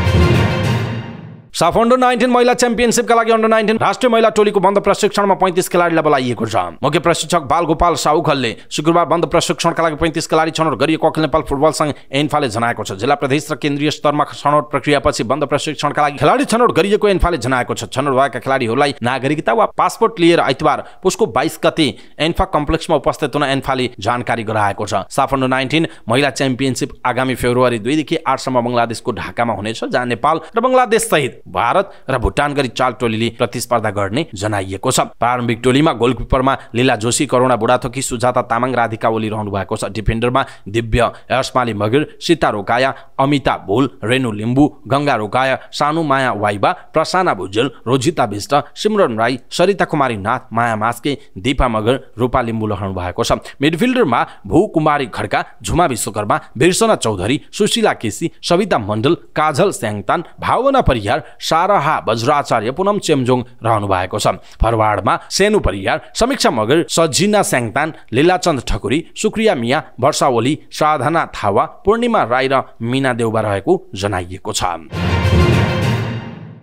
साफ अन्डर नाइन्टिन महिला च्याम्पियनसिपका लागि अन्डर नाइन्टिन राष्ट्रिय महिला टोलीको बन्द प्रशिक्षणमा पैँतिस खेलाडीलाई बोलाइएको छ। मुख्य प्रशिक्षक बाल गोपाल साउखलले शुक्रबार बन्द प्रशिक्षणका लागि पैँतिस खेलाडी छनौट गरिएको अखिल नेपाल फुटबल सङ्घ एन्फाले जनाएको छ। जिल्ला प्रदेश र केन्द्रीय स्तरमा छनौट प्रक्रियापछि बन्द प्रशिक्षणका लागि खेलाडी छनौट गरिएको एन्फाले जनाएको छ। छनौट भएका खेलाडीहरूलाई नागरिकता वा पासपोर्ट लिएर आइतबार पुसको बाइस गते एन्फा कम्प्लेक्समा उपस्थित हुन एन्फाले जानकारी गराएको छ। साफ अन्डर नाइन्टिन महिला च्याम्पियनसिप आगामी फेब्रुअरी दुईदेखि आठसम्म बङ्गलादेशको ढाकामा हुनेछ जहाँ नेपाल र बङ्गलादेश सहित भारत र भुटान गरी चाल टोलीले प्रतिस्पर्धा गर्ने जनाइएको छ। प्रारम्भिक टोलीमा गोलकिपरमा लीला जोशी करुणा बुढाथोकी सुजाता तामाङ राधिका ओली रहनु भएको छ। डिफेन्डरमा दिव्य यशमाली मगिर सीता रोकाया अमिता भुल रेणु लिम्बू गङ्गा रोकाया सानु माया वाइबा प्रसाना भुजेल रोजिता विष्ट सिमरन राई सरिता कुमारी नाथ माया मास्के दिपा मगर रूपा लिम्बू रहनु भएको छ। मिडफिल्डरमा भू कुमारी खड्का झुमा विश्वकर्मा बिर्सना चौधरी सुशीला केसी सविता मण्डल काजल स्याङतान भावना परियार सारहा वज्राचार्य पुनम चेम्जोङ रहनु भएको छ। फरवार्डमा सेनु परियार समीक्षा मगर सजिना स्याङतान लीलाचन्द ठकुरी सुक्रिया मिया वर्षा ओली साधना थावा पूर्णिमा राई र मिना देउबा रहेको जनाइएको छ।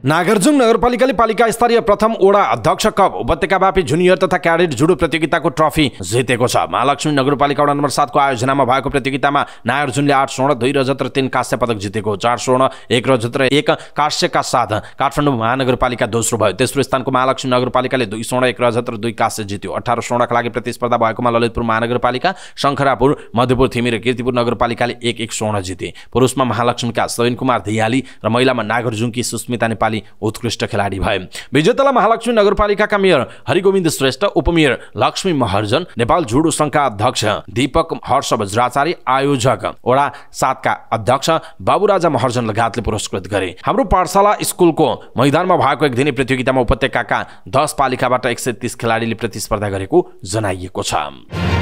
नागार्जुन नगरपालिकाले पालिका स्तरीय प्रथम ओडा अध्यक्ष कप उपत्यकाव्यापी जुनियर तथा क्याडेट जुडो प्रतियोगिताको ट्रफी जितेको छ। महालक्ष्मी नगरपालिका वडा नम्बर सातको आयोजनामा भएको प्रतियोगितामा नागार्जुनले आठ स्वर्ण दुई रजत र तिन काँस्य पदक जितेको चार स्वर्ण एक रजत र एक काँस्यका साथ काठमाडौँ महानगरपालिका दोस्रो भयो। तेस्रो स्थानको महालक्ष्मी नगरपालिकाले दुई स्वर्ण एक रजत र दुई काँस्य जित्यो। अठार स्वर्णका लागि प्रतिस्पर्धा भएकोमा ललितपुर महानगरपालिका शङ्खरापुर मध्यपुर थिमी र किर्तिपुर नगरपालिकाले एक एक स्वर्ण जिते। पुरुषमा महालक्ष्मीका सविन कुमार धियाली र महिलामा नागार्जुनकी सुस्मिता नेपाली नेपाली उत्कृष्ट खेलाडी भए। विजेतालाई महालक्ष्मी नगरपालिकाका मेयर हरिगोविन्द श्रेष्ठ उपमेयर लक्ष्मी महर्जन नेपाल जुडो सङ्घका अध्यक्ष दीपक हर्ष वज्राचार्य आयोजक वडा सातका अध्यक्ष बाबुराजा महर्जन लगायतले पुरस्कृत गरे। हाम्रो पाठशाला स्कुलको मैदानमा भएको एक दिने प्रतियोगितामा उपत्यकाका दस पालिकाबाट एक सय तिस खेलाडीले प्रतिस्पर्धा गरेको जनाइएको छ।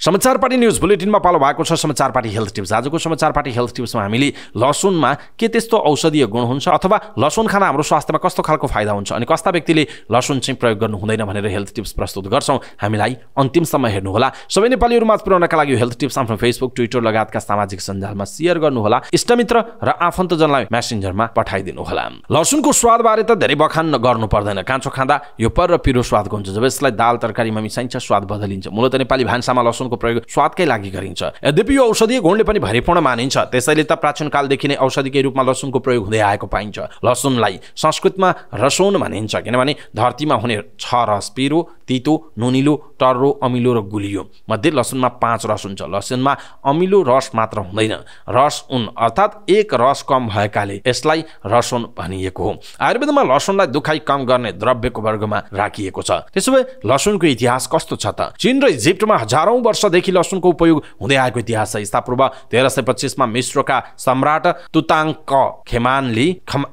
समाचार पार्टी न्युज बुलेटिनमा पालो भएको छ समाचार पार्टी हेल्थ टिप्स। आजको समाचार पार्टी हेल्थ टिप्समा हामीले लसुनमा के त्यस्तो औषधीय गुण हुन्छ अथवा लसुन खाना हाम्रो स्वास्थ्यमा कस्तो खालको फाइदा हुन्छ अनि कस्ता व्यक्तिले लसुन चाहिँ प्रयोग गर्नु हुँदैन भनेर हेल्थ टिप्स प्रस्तुत गर्छौँ। हामीलाई अन्तिमसम्म हेर्नुहोला। सबै नेपालीहरूमा पुर्याउनका लागि हेल्थ टिप्स आफ्नो फेसबुक ट्विटर लगायतका सामाजिक सञ्जालमा सेयर गर्नुहोला। इष्टमित्र र आफन्तजनलाई मेसेन्जरमा पठाइदिनुहोला। लसुनको स्वादबारे त धेरै बखान गर्नु पर्दैन। काँचो खाँदा यो पर र पिरो स्वादको हुन्छ जब यसलाई दाल तरकारीमा मिसाइन्छ स्वाद बदलिन्छ। मूलत नेपाली भान्सामा लसुन लसुनको प्रयोग स्वादकै लागि गरिन्छ। यद्यपि यो औषधीय गुणले पनि भरिपूर्ण मानिन्छ त्यसैले त प्राचीन कालदेखि नै औषधिकै रूपमा लसुनको प्रयोग हुँदै आएको पाइन्छ। लसुनलाई संस्कृतमा रसोन भनिन्छ किनभने धरतीमा हुने छ रस पिरो तितो नुनिलो टर्रो अमिलो र गुलियो। मध्ये लसुनमा पाँच रस हुन्छ। लसुनमा अमिलो रस मात्र हुँदैन। रस उन अर्थात् एक रस कम भएकाले यसलाई रसोन भनिएको हो। आयुर्वेदमा लसुनलाई दुखाइ कम गर्ने द्रव्यको वर्गमा राखिएको छ। त्यसो भए लसुनको इतिहास कस्तो छ त? चीन र इजिप्टमा हजारौँ वर्ष वर्षदेखि लसुनको उपयोग हुँदै आएको इतिहास छ। इसापूर्व तेह्र सय पच्चिसमा मिश्रका सम्राट तुताङ्क खेमानले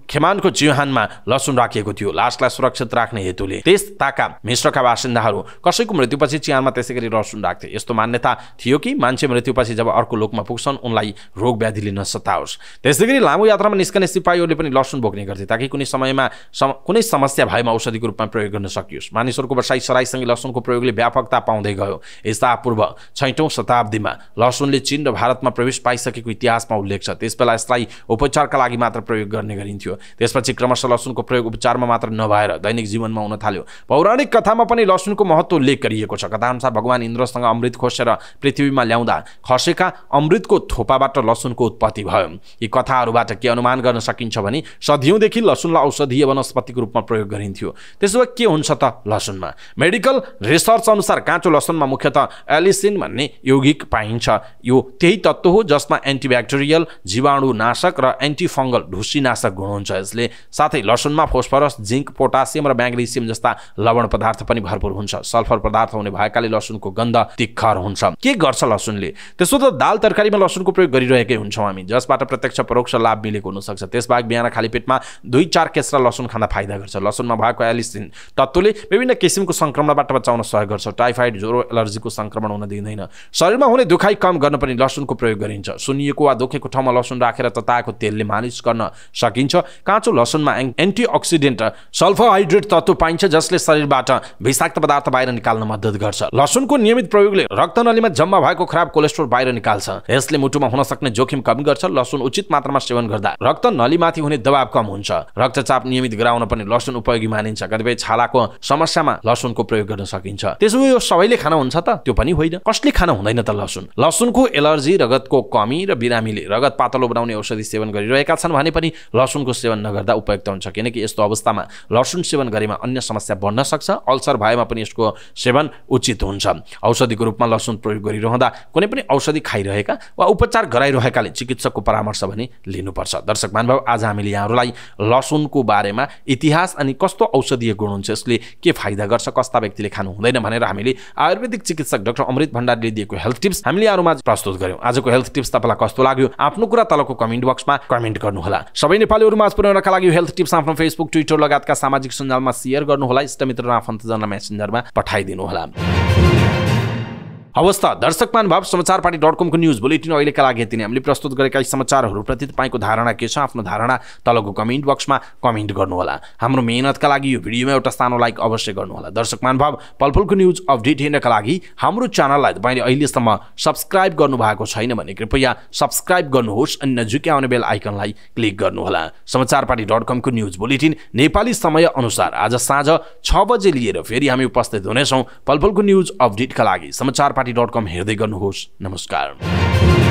खेमानको चिहानमा लसुन राखिएको थियो लासलाई सुरक्षित राख्ने हेतुले। त्यस ताका मिश्रका बासिन्दाहरू कसैको मृत्युपछि चिहानमा त्यसै गरी लसुन राख्थे। यस्तो मान्यता थियो कि मान्छे मृत्युपछि जब अर्को लोकमा पुग्छन् उनलाई रोग व्याधिले नसताओस् त्यसै गरी लामो यात्रामा निस्कने सिपाहीहरूले पनि लसुन बोक्ने गर्थे ताकि कुनै समयमा सम कुनै समस्या भएमा औषधिको रूपमा प्रयोग गर्न सकियोस्। मानिसहरूको बसाइ सराईसँगै लसुनको प्रयोगले व्यापकता पाउँदै गयो। यस्ता पूर्व छैटौँ शताब्दीमा लसुनले चीन र भारतमा प्रवेश पाइसकेको इतिहासमा उल्लेख छ। त्यसबेला यसलाई उपचारका लागि मात्र प्रयोग गर्ने गरिन्थ्यो। त्यसपछि क्रमशः लसुनको प्रयोग उपचारमा मात्र नभएर दैनिक जीवनमा हुन थाल्यो। पौराणिक कथामा पनि लसुनको महत्त्व उल्लेख गरिएको छ। कथाअनुसार भगवान् इन्द्रसँग अमृत खोसेर पृथ्वीमा ल्याउँदा खसेका अमृतको थोपाबाट लसुनको उत्पत्ति भयो। यी कथाहरूबाट के अनुमान गर्न सकिन्छ भने सदियौँदेखि लसुनलाई औषधीय वनस्पतिको रूपमा प्रयोग गरिन्थ्यो। त्यसो भए के हुन्छ त लसुनमा? मेडिकल रिसर्च अनुसार काँचो लसुनमा मुख्यतः एलिस एल्सिन भन्ने यौगिक पाइन्छ। यो त्यही तत्त्व हो जसमा एन्टिब्याक्टेरियल जीवाणुनाशक र एन्टिफङ्गल ढुसीनाशक गुण हुन्छ। यसले साथै लसुनमा फोस्फरस जिङ्क पोटासियम र म्याग्नेसियम जस्ता लवण पदार्थ पनि भरपुर हुन्छ। सल्फर पदार्थ हुने भएकाले लसुनको गन्ध तिखर हुन्छ। के गर्छ लसुनले? त्यसो त दाल तरकारीमा लसुनको प्रयोग गरिरहेकै हुन्छौँ हामी। जसबाट प्रत्यक्ष परोक्ष लाभ मिलेको हुनसक्छ। त्यसबाहेक बिहान खाली पेटमा दुई चार केस्रा लसुन खाँदा फाइदा गर्छ। लसुनमा भएको एलिसिन तत्त्वले विभिन्न किसिमको सङ्क्रमणबाट बचाउन सहयोग गर्छ। टाइफाइड ज्वरो एलर्जीको सङ्क्रमण हुन दिँदैन। शरीरमा हुने दुखाइ कम गर्न पनि लसुनको प्रयोग गरिन्छ। सुनिएको वा दुखेको ठाउँमा लसुन राखेर तताएको तेलले मालिस गर्न सकिन्छ। काँचो लसुनमा एन्टिअक्सिडेन्ट सल्फोहाइड्रेट तत्त्व पाइन्छ जसले शरीरबाट विषाक्त पदार्थ बाहिर निकाल्न मद्दत गर्छ। लसुनको नियमित प्रयोगले रक्तनलीमा जम्मा भएको खराब कोलेस्ट्रोल बाहिर निकाल्छ। यसले मुटुमा हुन सक्ने जोखिम कम गर्छ लसुन उचित मात्रामा सेवन गर्दा रक्त नलीमाथि हुने दबाव कम हुन्छ। रक्तचाप नियमित गराउन पनि लसुन उपयोगी मानिन्छ। कतिपय छालाको समस्यामा लसुनको प्रयोग गर्न सकिन्छ। त्यसो यो सबैले खाना हुन्छ त? त्यो पनि होइन। कसले खान हुँदैन त लसुन? लसुनको एलर्जी रगतको कमी र बिरामीले रगत पातलो बनाउने औषधि सेवन गरिरहेका छन् भने पनि लसुनको सेवन नगर्दा उपयुक्त हुन्छ। किनकि यस्तो अवस्थामा लसुन सेवन गरेमा अन्य समस्या बढ्न सक्छ अल्सर भएमा पनि यसको सेवन उचित हुन्छ। औषधिको रूपमा लसुन प्रयोग गरिरहँदा कुनै पनि औषधि खाइरहेका वा उपचार गराइरहेकाले चिकित्सकको परामर्श भने लिनुपर्छ। दर्शक मानव आज हामीले यहाँहरूलाई लसुनको बारेमा इतिहास अनि कस्तो औषधीय गुण हुन्छ यसले के फाइदा गर्छ कस्ता व्यक्तिले खानु हुँदैन भनेर हामीले आयुर्वेदिक चिकित्सक डाक्टर अमृत भण्डारीले दिएको हेल्थ टिप्स हामीले यहाँहरूमा प्रस्तुत गऱ्यौँ आजको हेल्थ टिप्स तपाईँलाई कस्तो लाग्यो? आफ्नो कुरा तलको कमेन्ट बक्समा कमेन्ट गर्नुहोला। सबै नेपालीहरूमा पुर्याउनका लागि हेल्थ टिप्स आफ्नो फेसबुक ट्विटर लगायतका सामाजिक सञ्जालमा सेयर गर्नुहोला। इष्टमित्र र आफन्तजनलाई मेसेन्जरमा पठाइदिनुहोला। अवस्था दर्शक भाव समाचार पार्टी डट कमको न्युज बुलेटिन अहिलेका लागि यति नै। हामीले प्रस्तुत गरेका समाचारहरूप्रति तपाईँको धारणा के छ? आफ्नो धारणा तलको कमेन्ट बक्समा कमेन्ट गर्नुहोला। हाम्रो मेहनतका लागि यो भिडियोमा एउटा सानो लाइक अवश्य गर्नुहोला। दर्शक भाव पलफुलको न्युज अपडेट हेर्नका लागि हाम्रो च्यानललाई तपाईँले अहिलेसम्म सब्सक्राइब गर्नुभएको छैन भने कृपया सब्सक्राइब गर्नुहोस् अनि नजिकै आउने बेल आइकनलाई क्लिक गर्नुहोला। समाचार पार्टी डट कमको न्युज बुलेटिन नेपाली समय अनुसार आज साँझ छ बजे लिएर फेरि हामी उपस्थित हुनेछौँ पलफुलको न्युज अपडेटका लागि। समाचार पार्टी डट कम हेर्दै गर्नुहोस्। नमस्कार।